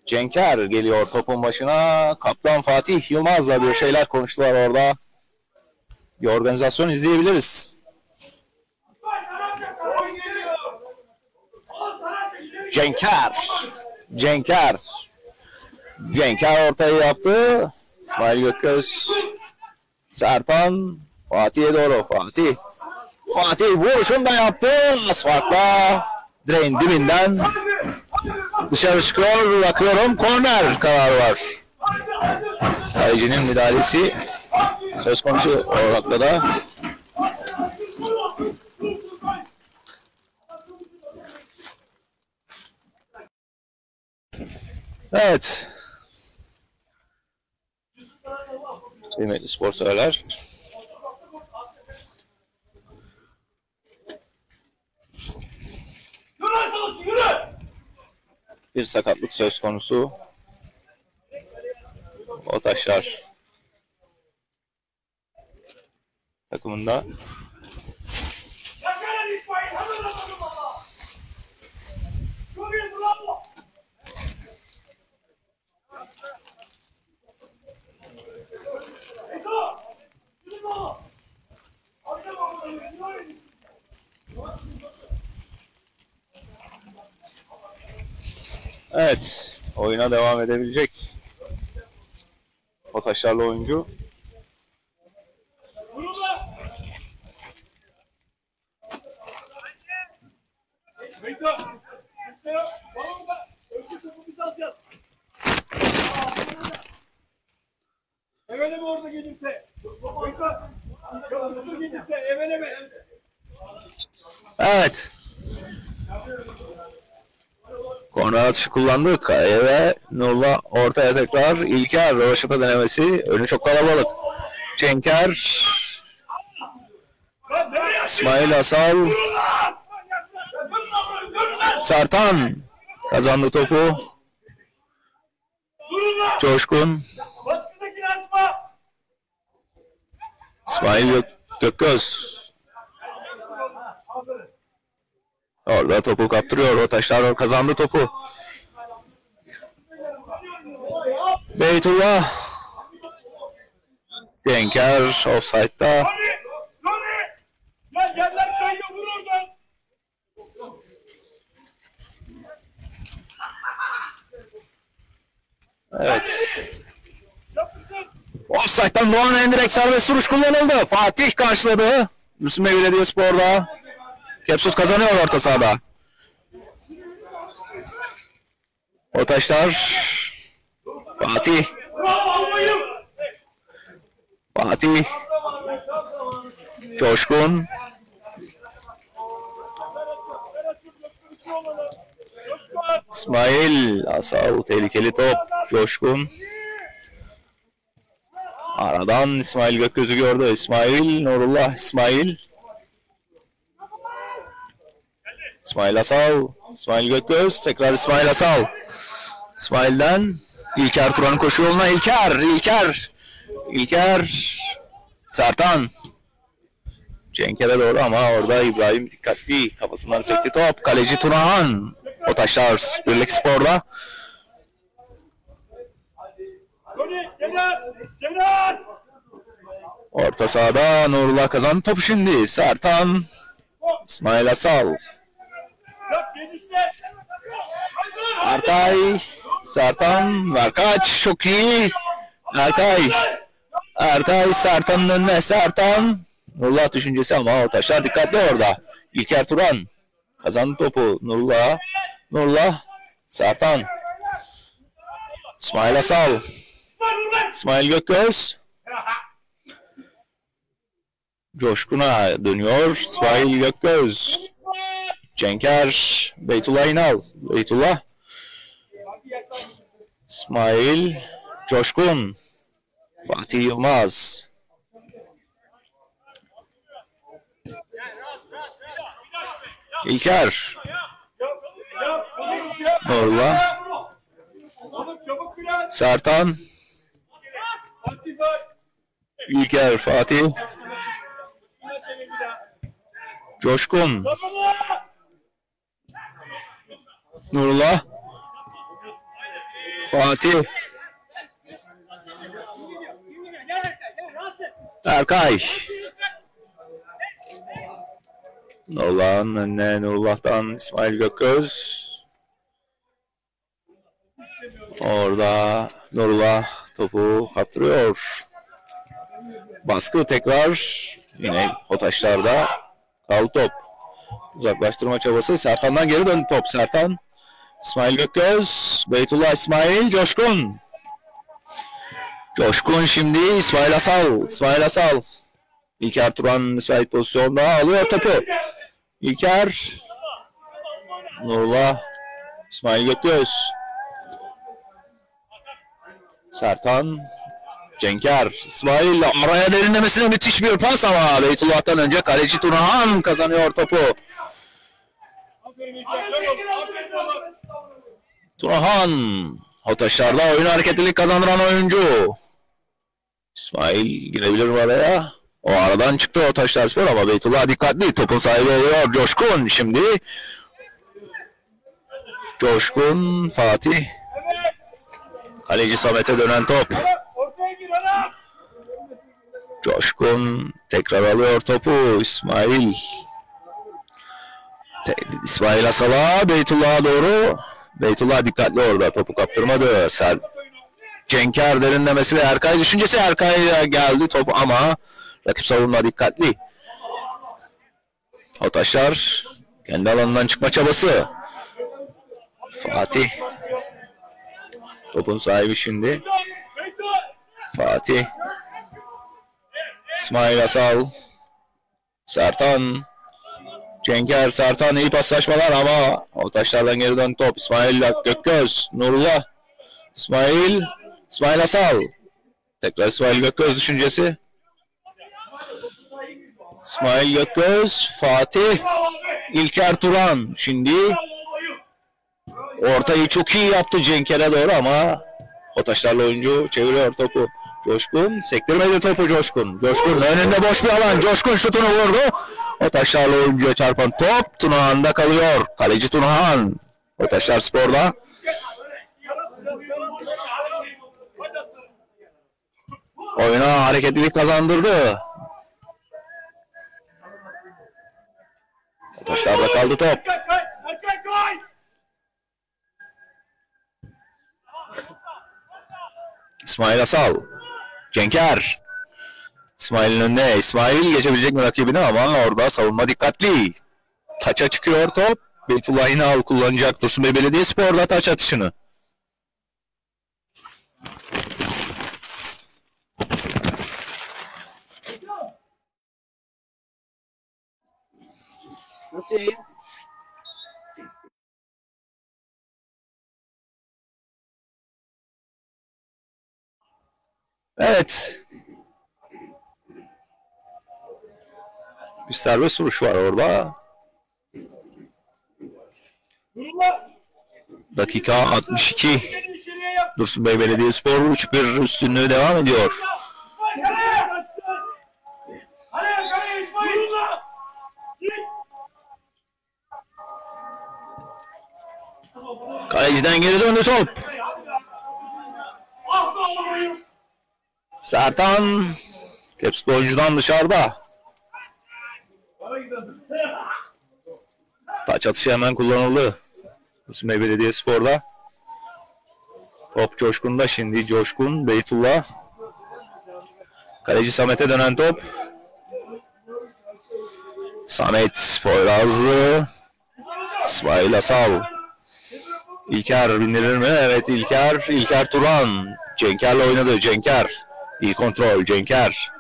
A: Cenker geliyor topun başına. Kaptan Fatih Yılmaz'la bir şeyler konuştular orada. Bir organizasyon izleyebiliriz.
B: Vay taraftar oyun geliyor. Oğlum taraftar ileri
A: Cenker. Cenker. Cenker ortayı yaptı. İsmail Gökgöz. Sertan. Fatih'e doğru. Fatih. Fatih vuruşunu da yaptı. Asfaltla. Direğin dibinden. Dışarı çıkıyor. Bakıyorum. Korner kararı var. Kalecinin müdahalesi söz konusu o noktada. Evet. Kıymetli spor severler. Bir sakatlık söz konusu. O taşlar takımında.
B: Yaşar İsmail hemen alalım baba. Çok iyi bravo. Eko. Yürü baba. Hadi baba. Yürü.
A: Evet. Oyuna devam edebilecek. O taşlarla oyuncu.
B: Gelirse.
A: Evet. Korner atışı kullandık. Kaleye ve Nurla ortaya tekrar İlker Roşat'a denemesi. Önü çok kalabalık. Cenker, İsmail Asal. Sertan kazandı topu. Coşkun,
B: Baskıdakini.
A: İsmail Gök Gökgöz. Orada topu kaptırıyor. O taşlar kazandı topu. Beytullah. Cenker offside'da. Evet. Offside'dan Doğan Endirek serbest vuruş kullanıldı. Fatih karşıladı. Müslüm Bey Belediyespor'da. Kepsut kazanıyor orta sahada. O taşlar. Fatih. Fatih. Coşkun. İsmail. Asal tehlikeli top. Coşkun. Aradan İsmail Gökgöz'ü gördü. İsmail. Nurullah İsmail. İsmail Asal. İsmail Gökgöz. Tekrar İsmail Asal. İsmail'den İlker Turan'ın koşu yoluna İlker. İlker. İlker. Sertan. Cenk'e doğru ama orada İbrahim dikkatli. Kafasından sekti top. Kaleci Tunahan. O taşlar Birlik Spor'da. Orta sahada Nurullah kazandı topu şimdi. Sertan. İsmail Asal. Erkay. Sertan. Verkaç. Çok iyi. Erkay. Erkay Sertan'ın önüne. Sertan. Nurullah düşüncesi ama o taşlar dikkatli orada. İlker Turan. Kazandı topu. Nurullah. Nurullah. Sertan. İsmail Asal. İsmail Gökgöz. Coşkun'a dönüyor. İsmail Gökgöz. Cenker. Beytullah İnal. Beytullah. İsmail. Coşkun. Fatih Yılmaz. İlker. Nurullah. Sertan. İlker. Fatih. Coşkun. Nurullah. Fatih. Erkay. Nurullah'ın önüne Nurullah'tan İsmail Gökgöz. Orada Nurullah topu kaptırıyor. Baskı tekrar yine o taşlarda kaldı top. Uzaklaştırma çabası Sertan'dan geri döndü top. Sertan İsmail Gökgöz, Beytullah İsmail, Coşkun. Coşkun şimdi İsmail Asal. İsmail Asal. İlker Turan müsait pozisyonda alıyor topu. İlker. Nurullah. İsmail Gökgöz. Sertan. Cenker. İsmail araya derinlemesine müthiş bir pas ama Beytullah'tan önce kaleci Tunahan kazanıyor topu. O taşlarla oyun hareketlilik kazandıran oyuncu. İsmail girebilir mi araya? O aradan çıktı o taşlar spor ama Beytullah dikkatli. Topun sahibi oluyor. Coşkun şimdi. Coşkun Fatih. Kaleci Samet'e dönen top. Coşkun tekrar alıyor topu. İsmail. Te- İsmail Asal'a Beytullah'a doğru. Beytullah dikkatli orada. Topu kaptırmadı. Ser Cenker derinlemesi de Erkay düşüncesi Erkay'a geldi top ama rakip savunma dikkatli. O taşlar kendi alanından çıkma çabası. Fatih. Topun sahibi şimdi. Fatih. İsmail Asal. Sertan. Cenker Sertan iyi paslaşmalar ama o taşlardan geri dön top. İsmail Gökgöz. Nurullah. İsmail. İsmail Asal. Tekrar İsmail Gökgöz düşüncesi. İsmail Gökgöz. Fatih. İlker Turan. Şimdi ortayı çok iyi yaptı Cenker'e doğru ama o taşlarla oyuncu çeviriyor topu. Coşkun sektirmedi topu Coşkun. Coşkun önünde boş bir alan. Coşkun şutunu vurdu. O taşlarla oyuncuya çarpan top Tunahan'da kalıyor. Kaleci Tunahan. O taşlar sporda. Oyuna hareketlilik kazandırdı. O taşlarda kaldı top.
B: Erkay kay! Erkay
A: İsmail Asal. Cenker. İsmail'in önüne. İsmail geçebilecek mi rakibini ama orada savunma dikkatli. Taça çıkıyor top. Beytullah İnal kullanacak Dursun Bey Belediyespor'da taç atışını.
C: Nasıl yayın?
A: Evet. Bir serbest vuruş var orada. Dakika 62.
B: Beni içeriye yap.
A: Dursun Bey Belediyespor 3-1 üstünlüğü devam ediyor. Kaleciden geri döndü top.
B: Ah!
A: Sertan Caps oyuncudan dışarıda. Taç atışı hemen kullanıldı. Dursun Bey Belediyespor'da. Top Coşkun'da şimdi Coşkun Beytullah. Kaleci Samet'e dönen top. Samet Poyrazlı. İsmail Asal. İlker bindirir mi? Evet İlker. İlker Turan. Cenker'le oynadı. Cenker. İyi kontrol. Cenker.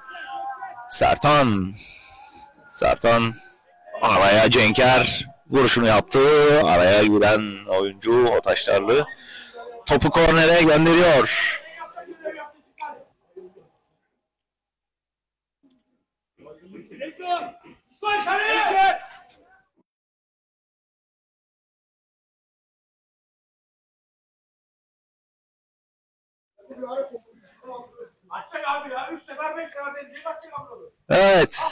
A: Sertan. Sertan. Araya Cenker. Vuruşunu yaptı. Araya giren oyuncu Otaşlarlı. Topu kornere gönderiyor.
B: İsmail kaleye! Atacak abi ya. Üç sefer beş sefer deneyecek atacak abi.
A: Evet.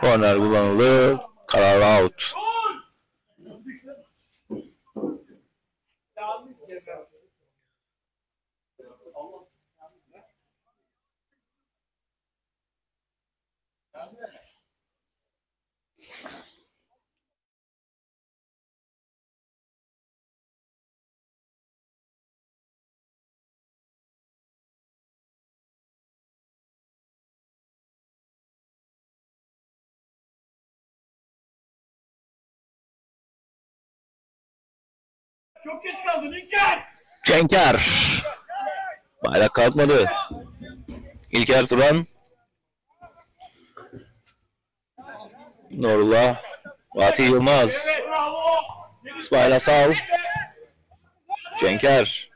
A: Korner kullanıldı. Karar out.
B: Gol! Çok geç kaldın İlker.
A: Cenker. Bayrak kalkmadı. İlker Turan. Nurullah. Fatih Yılmaz. İsmail Asal. Cenker.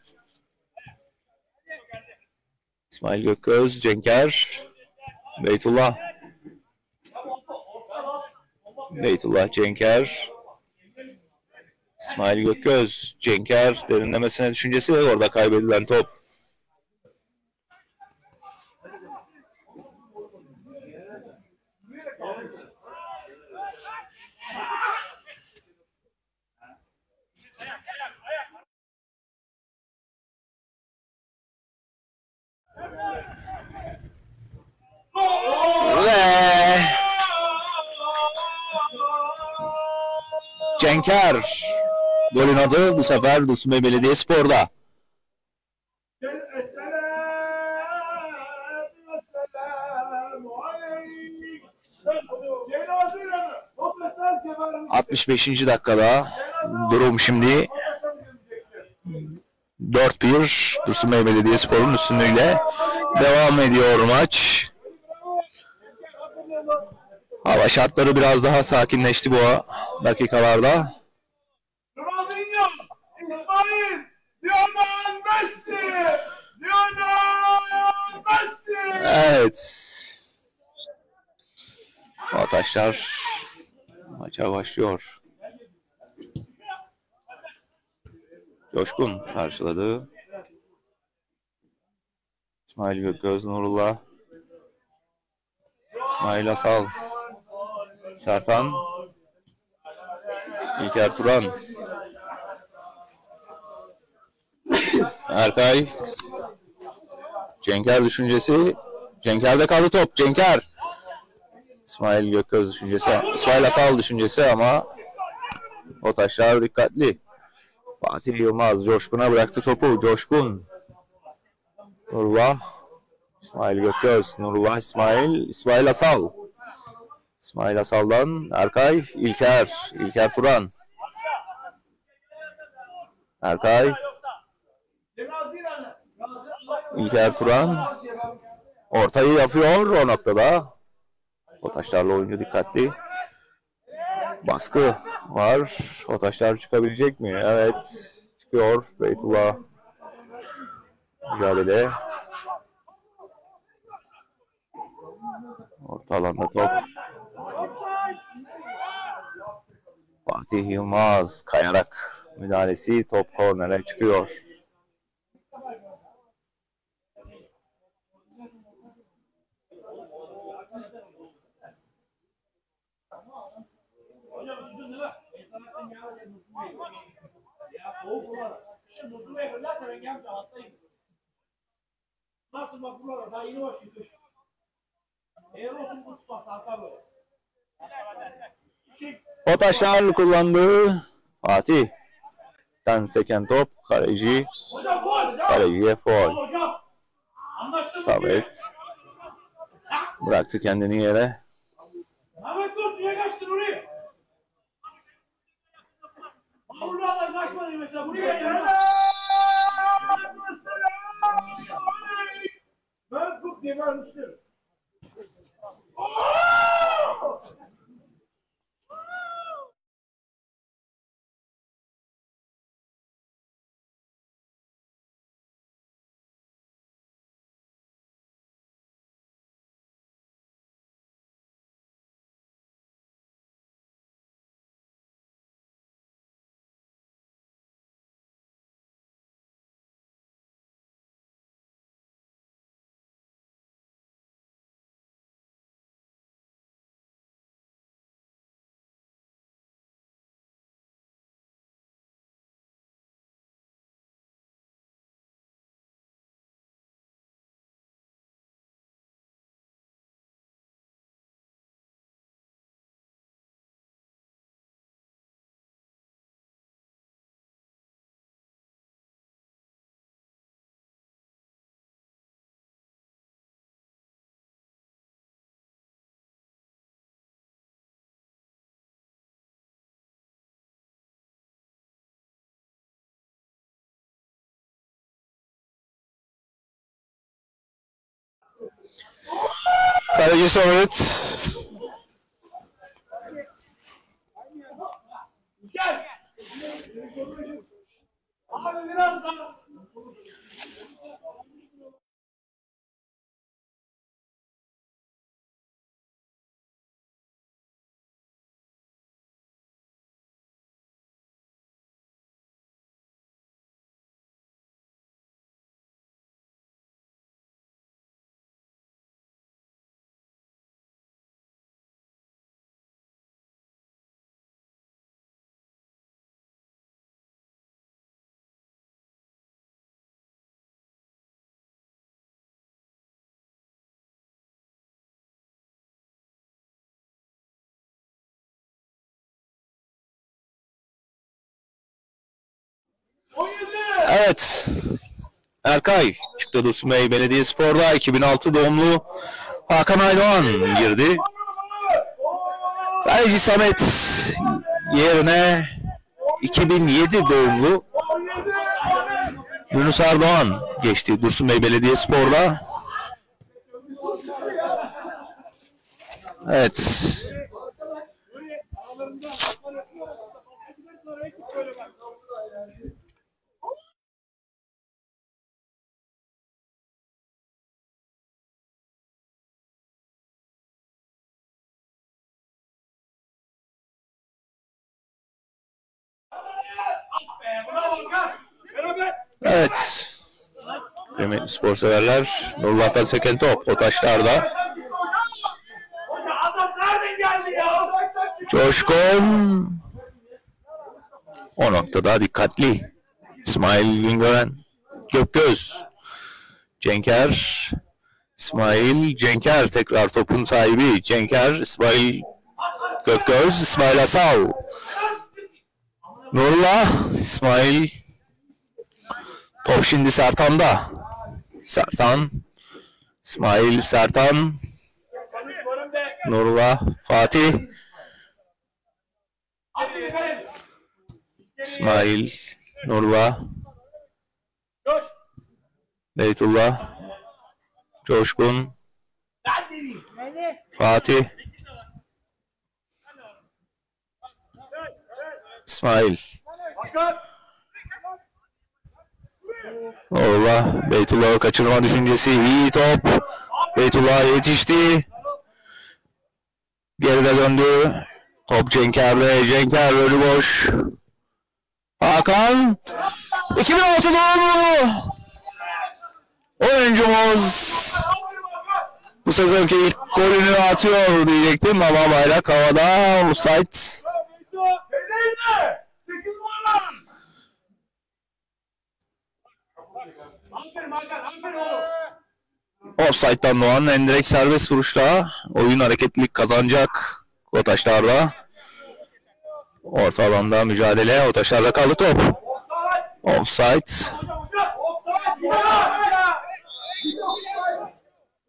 A: İsmail Gökgöz. Cenker. Beytullah. Beytullah Cenker. İsmail Gökgöz. Cenker derinlemesine düşüncesi orada kaybedilen top. Ve Cenker. Golün adı bu sefer Dursun Bey Belediyespor'da.
B: Cenazı
A: 65. dakikada durum şimdi 4-1 Dursun Bey Belediyespor'un üstünlüğüyle devam ediyor maç. Hava şartları biraz daha sakinleşti bu dakikalarda.
B: Ronaldinho, İsmail, Lionel Messi, Lionel Messi.
A: Evet. Ataşlar maça başlıyor. Coşkun karşıladı. İsmail Gökgöz Nurullah. İsmail Asal. Sertan. İlker Turan. Erkay. Cenker düşüncesi. Cenker'de kaldı top. Cenker. İsmail Gökgöz düşüncesi. İsmail Asal düşüncesi ama o taşlar dikkatli. Fatih Yılmaz Coşkun'a bıraktı topu. Coşkun. Nurullah. İsmail Gökgöz. Nurullah İsmail. İsmail Asal. İsmail Asal'dan Erkay. İlker. İlker Turan. Erkay. İlker Turan. Ortayı yapıyor o noktada. O taşlarla oyuncu dikkatli. Baskı var. O taşlar çıkabilecek mi? Evet. Çıkıyor. Beytullah. Mücadele. Orta alanda top. Fatih Yılmaz kayarak müdahalesi top kornere çıkıyor.
B: Nasıl bak buralar daha yeni başlıyor. Eğer olsun bu tutar, tutar böyle.
A: Potaşlar kullandı. Fatih. Dan seken top. Kaleci. Kaleciye foul. Samet. Bıraktı kendini yere.
B: Ahmet dur. Ben tut.
A: Kaleci Samet.
B: Gel. Abi.
A: Evet. Erkay çıktı Dursun Bey Belediyespor'da 2006 doğumlu Hakan Aydoğan girdi. Kaleci Samet yerine 2007 doğumlu Yunus Erdoğan geçti Dursun Bey Belediyespor'da. Evet. Evet. Kıymetli spor severler. Nurullah'tan seken top.
B: Geldi ya?
A: Coşkun. O noktada dikkatli. İsmail Güngören. Gökgöz. Cenker. İsmail Cenker tekrar topun sahibi. Cenker. İsmail Gökgöz. İsmail Asal. Nurullah. İsmail. Top şimdi Sertan'da. Sertan. İsmail Sertan. Nurullah. Fatih. İsmail. Nurullah. Beytullah. Coşkun. Fatih. İsmail. Nurullah. Beytullah'ı kaçırma düşüncesi. iyi top. Beytullah yetişti. Geride döndü. Top Cenker'de. Cenker önü boş. Hakan. 2006 doğumlu. Oyuncumuz bu sezonki ilk golünü atıyor diyecektim ama bayrak havada offside
B: neydi? Sekiz numara. Aferin.
A: Offside'dan doğan endirek serbest vuruşla oyun hareketlilik kazanacak Kotaşlar'da. Orta alanda mücadele. Otaşlar'da kaldı top.
B: Offside.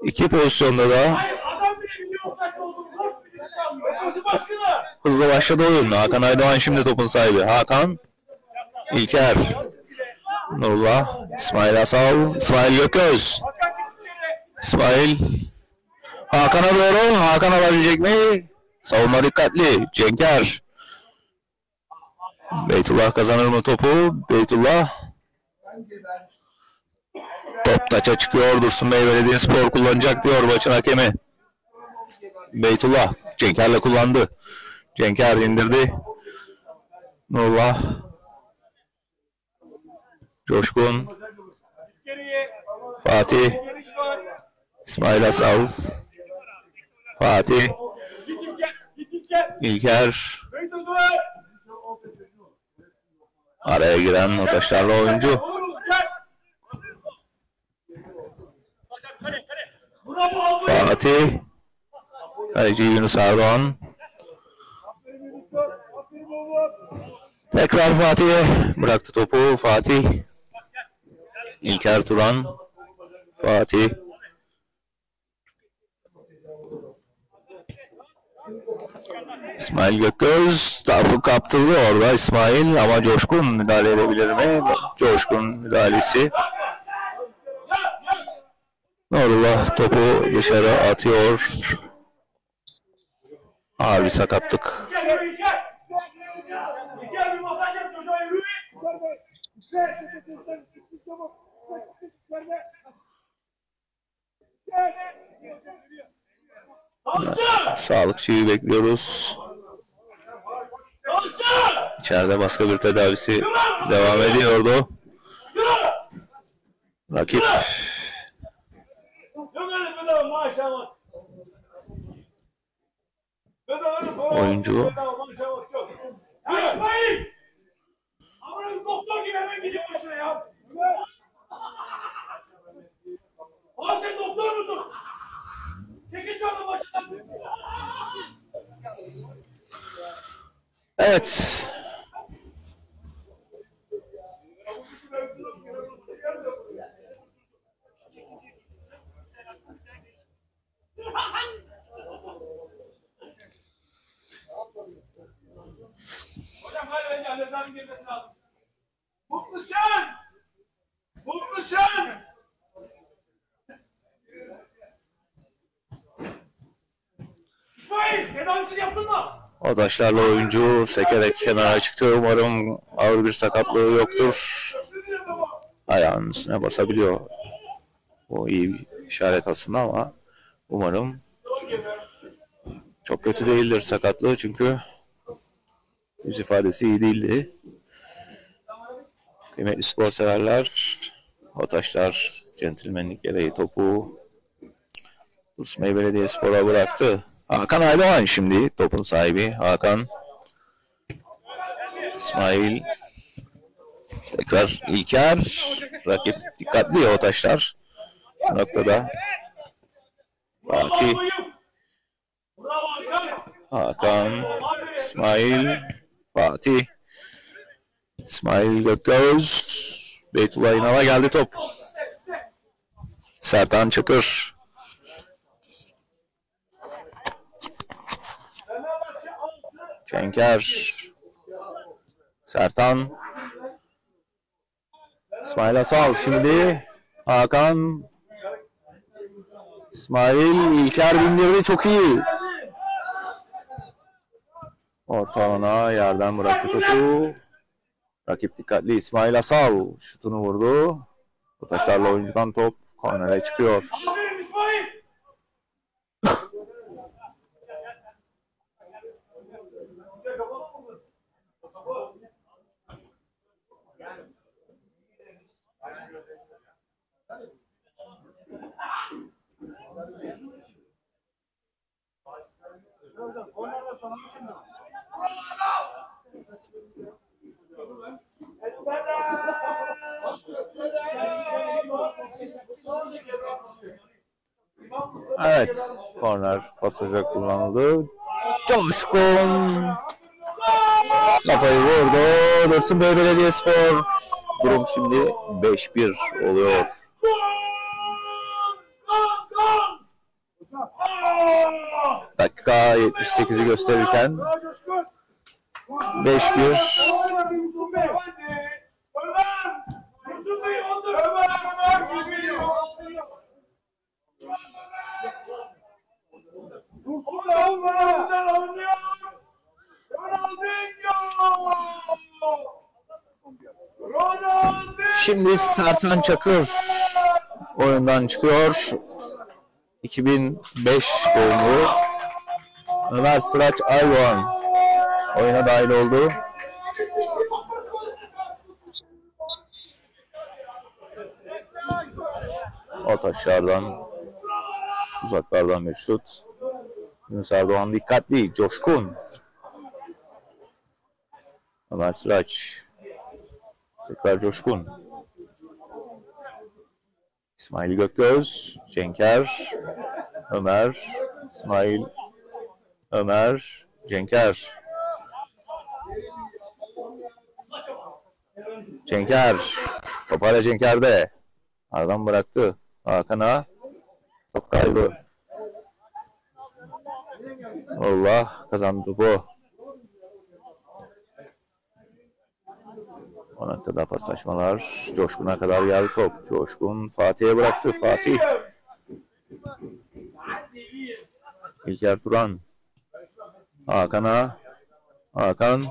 A: İki pozisyonda da
B: Hayır adam bile biliyor offside olduğunu. Boş bir şey çalmıyor. Ötesi başkanı.
A: Hızlı başladı oyun. Hakan Aydoğan şimdi topun sahibi. Hakan. İlker. Nurullah. İsmail Asal. İsmail Gököz. İsmail. Hakan'a doğru. Hakan alabilecek mi? Savunma dikkatli. Cenker. Beytullah kazanır mı topu? Beytullah. Top taça çıkıyor. Dursun Bey Belediyespor kullanacak diyor maçın hakemi. Beytullah. Cenker'le kullandı. Cenker indirdi. Nurullah. Coşkun. Fatih. İsmail Asal. Fatih. İlker. Araya giren oyuncu.
B: Gel. Bravo abi.
A: Fatih. Kaleci Yunus Erdoğan. Tekrar Fatih'e bıraktı topu. Fatih. İlker Turan. Fatih. İsmail Gökgöz topu kaptırdı orada İsmail ama Coşkun müdahale edebilir mi? Coşkun müdahalesi. Nurullah topu dışarı atıyor. Ağır bir sakatlık.
B: Kalktı.
A: Sağlıkçıyı bekliyoruz. İçeride başka bir tedavisi devam ediyordu. Rakip
B: Yok maşallah.
A: Oyuncu.
B: İsmail! Amına doktor gibi hemen gidiyor başına ya. Sen doktor musun? Çekil şu anda başından.
A: Evet.
B: Hocam hayır bence Alezan'ın girmesi lazım. Mutlu Şen! Mutlu Şen! İsmail! Tedavisini yaptın mı?
A: Odaşlarla oyuncu sekerek kenara çıktı. Umarım ağır bir sakatlığı yoktur. Ayağının üstüne basabiliyor. Bu iyi bir işaret aslında ama umarım çok kötü değildir sakatlığı çünkü yüz ifadesi iyi değildi. Kıymetli spor severler, Otaşlar centilmenlik gereği topu Dursun Bey Belediyespor'a bıraktı. Hakan Aydoğan şimdi topun sahibi. Hakan İsmail tekrar İlker rakip dikkatli o taşlar bu noktada Fatih!
B: Hakan
A: İsmail Fatih. İsmail Gökgöz. Beytullah İnal'a geldi top. Sertan Çakır. Cenker. Sertan. İsmail Asal şimdi. Hakan. İsmail İlker bindirdi. Çok iyi Ortağına yerden bıraktı topu. Rakip dikkatli İsmail Asal şutunu vurdu. Bu taşlarla oyuncudan top kornere çıkıyor.
B: Hocam, kornerden sonra mı şimdi?
A: Evet, korner pasajı kullanıldı. Coşkun! Kafayı vurdu. Dursun Bey Belediyespor. Durum şimdi 5-1 oluyor. Dakika 78'i gösterirken 5-1 Şimdi Sertan Çakır oyundan çıkıyor. 2005 doğumlu Ömer Sıraç Aydoğan oyuna dahil oldu. O taşlardan uzaklardan bir şut. Yunus Erdoğan dikkatli, coşkun. Ömer Sıraç tekrar coşkun. İsmail Gökgöz, Cenker, Ömer, İsmail, Ömer, Cenker. Cenker, top hala Cenker'de. Aradan bıraktı. Hakan'a top kaybı. Allah kazandı bu. O noktada paslaşmalar. Coşkun'a kadar geldi top. Coşkun Fatih'e bıraktı. Fatih. İlker Turan. Hakan'a. Hakan.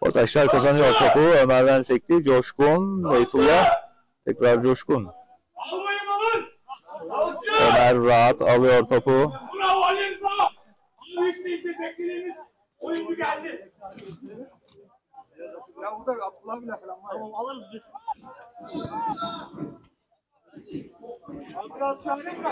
A: Ortaşlar kazanıyor topu. Ömer'den sekti. Coşkun. Beytullah. Tekrar Coşkun. Ömer rahat alıyor topu.
B: Bravo Ali Rıza. Abi işte işte beklediğimiz oyuncu geldi.
D: Ya burada Abdullah bile falan var.
B: Tamam alırız biz.
D: Abi biraz çağırayım mı?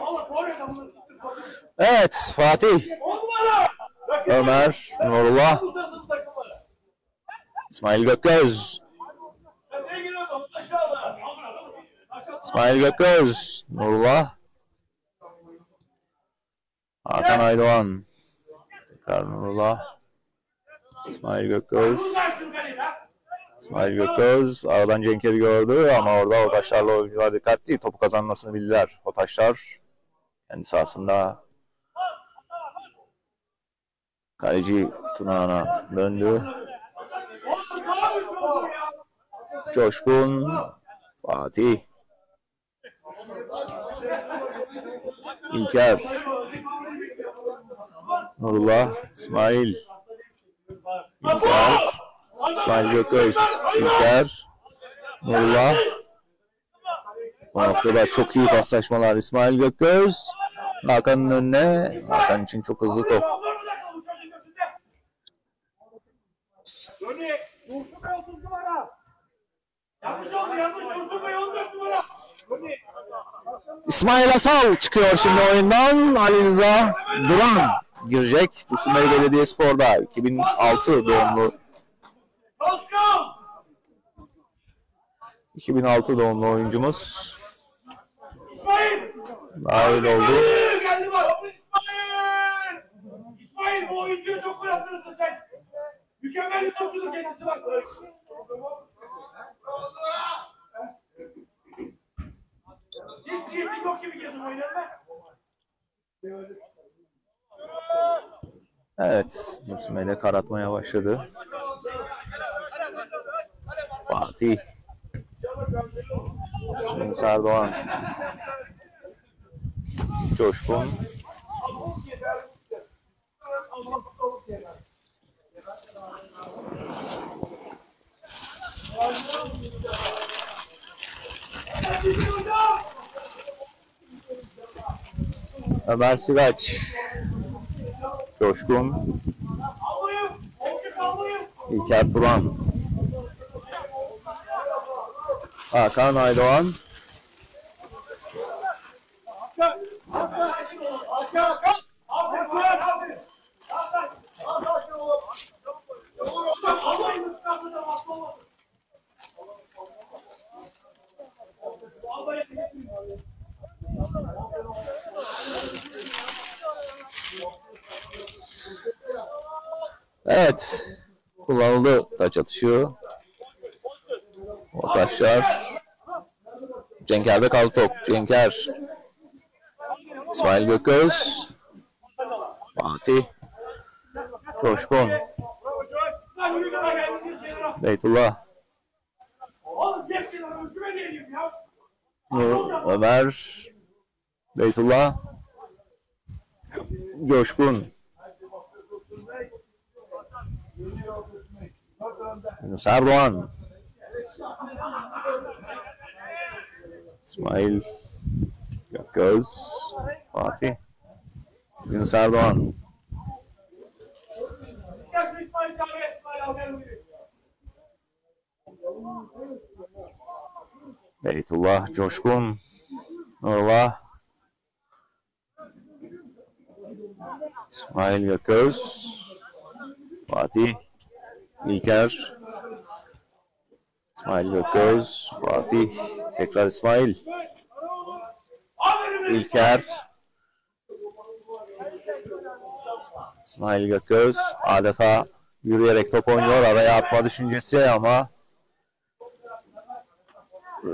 B: Al forvet alın.
A: Evet Fatih. Ömer. Nurullah. İsmail.
B: Aşağıda.
A: İsmail Gökgöz. Nurullah. Hakan Aydoğan. Tekrar Nurullah. İsmail
B: ha.
A: İsmail Gökgöz aradan Cenk'i gördü ama orada o taşlarla oyuncular dikkatli. Topu kazanmasını bildiler. O taşlar kendi sahasında kaleci Tunağan'a döndü. Coşkun Fatih. İlker. Nurullah İsmail. İlker. İsmail Gököz. İlker. Nurullah. Bu noktada çok iyi paslaşmalar. İsmail Gököz. Hakan'ın önüne. Hakan için çok hızlı top
D: Döni. Dursun Bey 30 numara.
B: Yanlış oldu yanlış. Dursun Bey 14 numara.
A: İsmail Asal çıkıyor şimdi oyundan. Ali Rıza Duran girecek. Dursun Bey Belediyespor'da 2006 doğumlu
B: Pascal.
A: 2006 doğumlu oyuncumuz
B: İsmail.
A: dahil oldu.
B: Geldi bak. İsmail. İsmail bu oyuncuya çok attırırsın sen. Mükemmel bir topçudur kendisi bak. Hiç niyetin yok gibi girdin oyuna be.
A: Evet, de karatmaya başladı. Fatih. Yunus Erdoğan. Coşkun. Ömer Sıraç. Coşkun. İlker Turan. Hakan Aydoğan. Evet. Kullanıldı taç atışı. O taşlar. Cenker'de kaldı top. Cenker. İsmail Gököz. Fatih. Coşkun.
B: Lan yürü kadar geldiniz şeyler.
A: Beytullah. Ömer. Beytullah. Coşkun. Yunus Erdoğan. İsmail Gökgöz. Fatih. Yunus Erdoğan.
B: Gel şu İsmail çağır. İsmail al gel buraya.
A: Beytullah Coşkun. Nurullah. İsmail Gököz. Fatih. İlker. İsmail Gököz. Fatih. Tekrar İsmail. İlker. İsmail Gököz adeta yürüyerek top oynuyor. Araya atma düşüncesi ama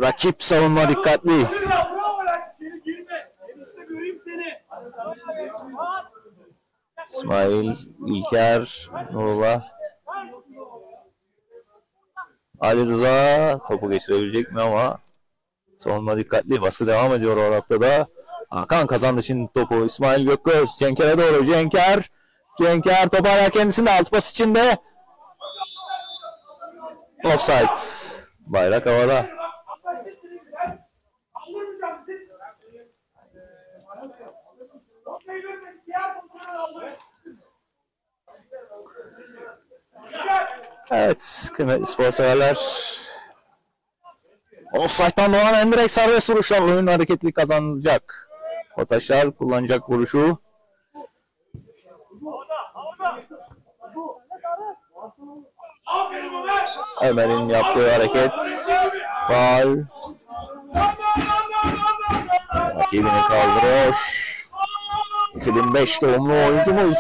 A: rakip savunma dikkatli. İsmail, İlker, Nurullah. Ali Rıza topu geçirebilecek mi ama savunma dikkatli. Baskı devam ediyor o noktada. Hakan kazandı şimdi topu. İsmail Gökgöz Cenker'e doğru. Cenker. Cenker topu hala kendisinde. Alt pas içinde. Offside. Bayrak havada.
B: Aldırmayacağım sizi. Noktayı görmedik. Diğer pozisyonu aldı.
A: Evet, kıymetli spor severler. Offside'dan doğan Endirek serbest vuruşla oyun hareketli kazanacak. Kotaşlar kullanacak vuruşu. Ömer'in yaptığı hareket. Faul. Rakibini kaldırıyor. 2005 doğumlu oyuncumuz.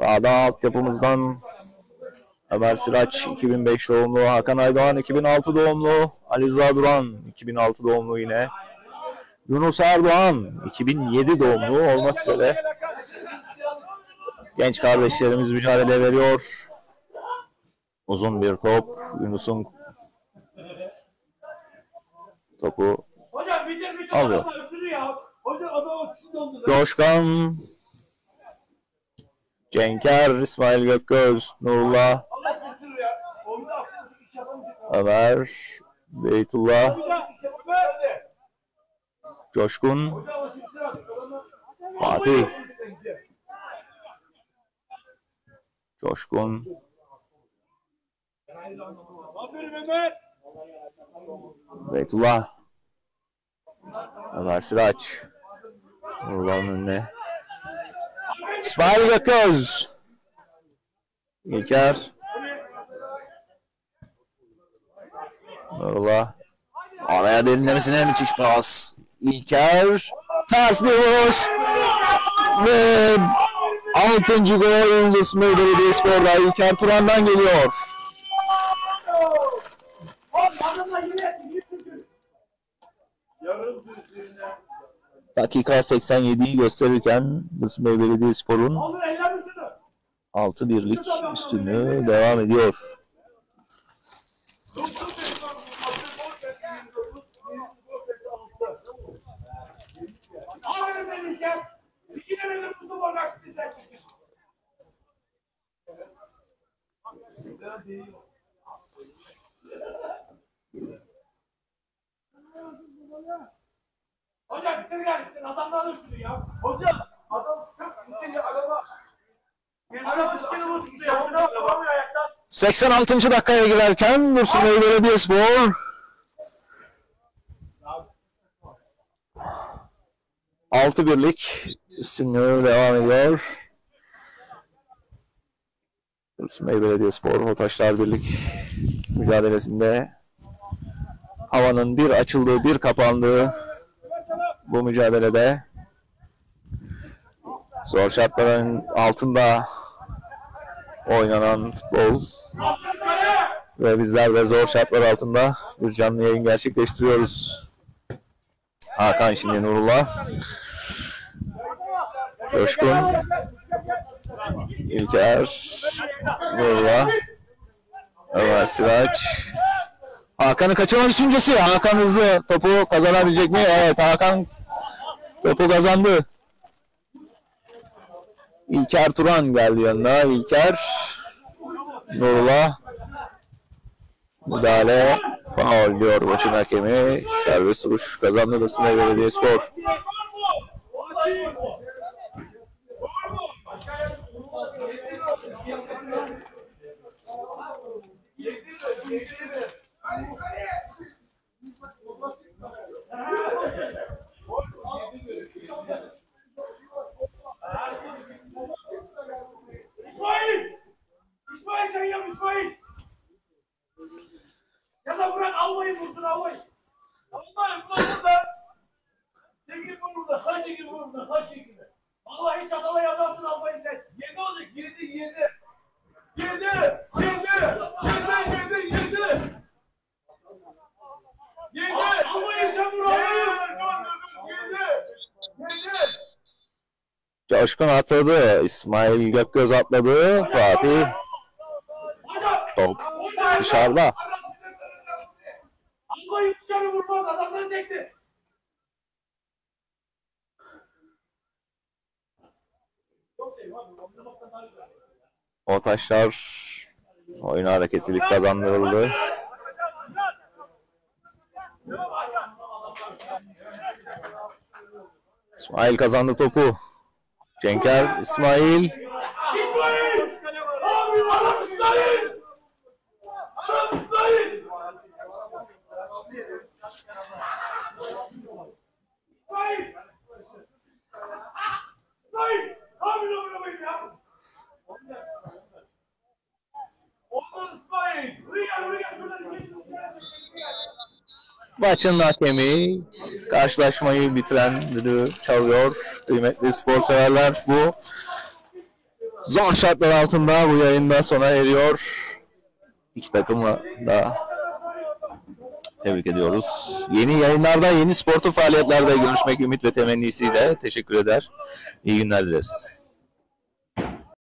A: Sağda altyapımızdan Ömer Sıraç 2005 doğumlu, Hakan Aydoğan 2006 doğumlu, Ali Rıza Duran 2006 doğumlu yine. Yunus Erdoğan 2007 doğumlu olmak üzere genç kardeşlerimiz mücadele veriyor. Uzun bir top. Yunus'un topu. Alıyor. Coşkan Cenker, İsmail Gökgöz, Nurullah. Ömer, Beytullah. Coşkun, Fatih, Coşkun. Beytullah, Ömer Sıraç, Nurullah'ın önüne. İsmail Gökgöz, İlker, Nurullah, araya derinlemesine müthiş pas. İlker, ters bir vuruş ve 6. gol Yıldız Belediyespor'da İlker Turan'dan geliyor.
B: Oğlum adamlar yine yine tutuyor.
D: Yarım düzlüğüne.
A: Dakika 87'yi gösterirken Yıldız Belediyespor'un
B: Aldır eller üstünü.
A: 6 birlik üstünlüğü devam ediyor.
B: Aferin sen. Hocam bitir gelsin. Adamlar üstünü ya.
D: Hocam adam sıkıntı bitince adama
B: Adam üstüne vurdu. Şuna vuramıyor ayaktan.
A: 86. dakikaya girerken Dursun Bey Belediyespor Altı birlik üstünlüğü devam ediyor. Dursun Bey Belediyespor Hotaşlar Birlik mücadelesinde havanın bir açıldığı bir kapandığı bu mücadelede zor şartların altında oynanan futbol ve bizler de zor şartlar altında bir canlı yayın gerçekleştiriyoruz. Hakan şimdi Nurullah. Coşkun. İlker. Nurullah. Ömer Sıraç. Hakan'ı kaçırma düşüncesi. Hakan hızlı. Topu kazanabilecek mi? Evet Hakan topu kazandı. İlker Turan geldi yanına. İlker. Nurullah. Müdahale. Faul diyor maçın hakemi. Serbest vuruş kazandı Dursun Bey Belediyespor.
B: İsmail! İsmail sen yap İsmail! Ya da bırak almayı vursun almayı.
D: Allah'ım bu burada. Çekil bu burada. Kaç çekil bu burada. Kaç çekil.
B: Vallahi çatala yazarsın almayı sen.
D: Yedi olacak. Yedi yedi. Yedi. Yedi. Yedi. Yedi. Yedi. Yedi.
B: Almayı sen vur almayı.
D: Yedi. Yedi.
A: Coşkun atladı. İsmail Gökgöz atladı. Fatih top dışarıda. O taşlar oyuna hareketlilik kazandırıldı. İsmail kazandı topu. Cenker, İsmail.
B: İsmail! Abi
D: Adam İsmail. Adam İsmail.
B: İsmail! İsmail! Abi ne oynamayın ya?
D: Olmaz İsmail.
B: Buraya gel buraya gel. Şuradan geç.
A: Maçın hakemi karşılaşmayı bitiren düdüğü çalıyor. Kıymetli spor severler bu zor şartlar altında bu yayında sona eriyor. İki takımı da tebrik ediyoruz. Yeni yayınlarda, yeni sportif faaliyetlerde görüşmek ümit ve temennisiyle teşekkür eder. İyi günler dileriz.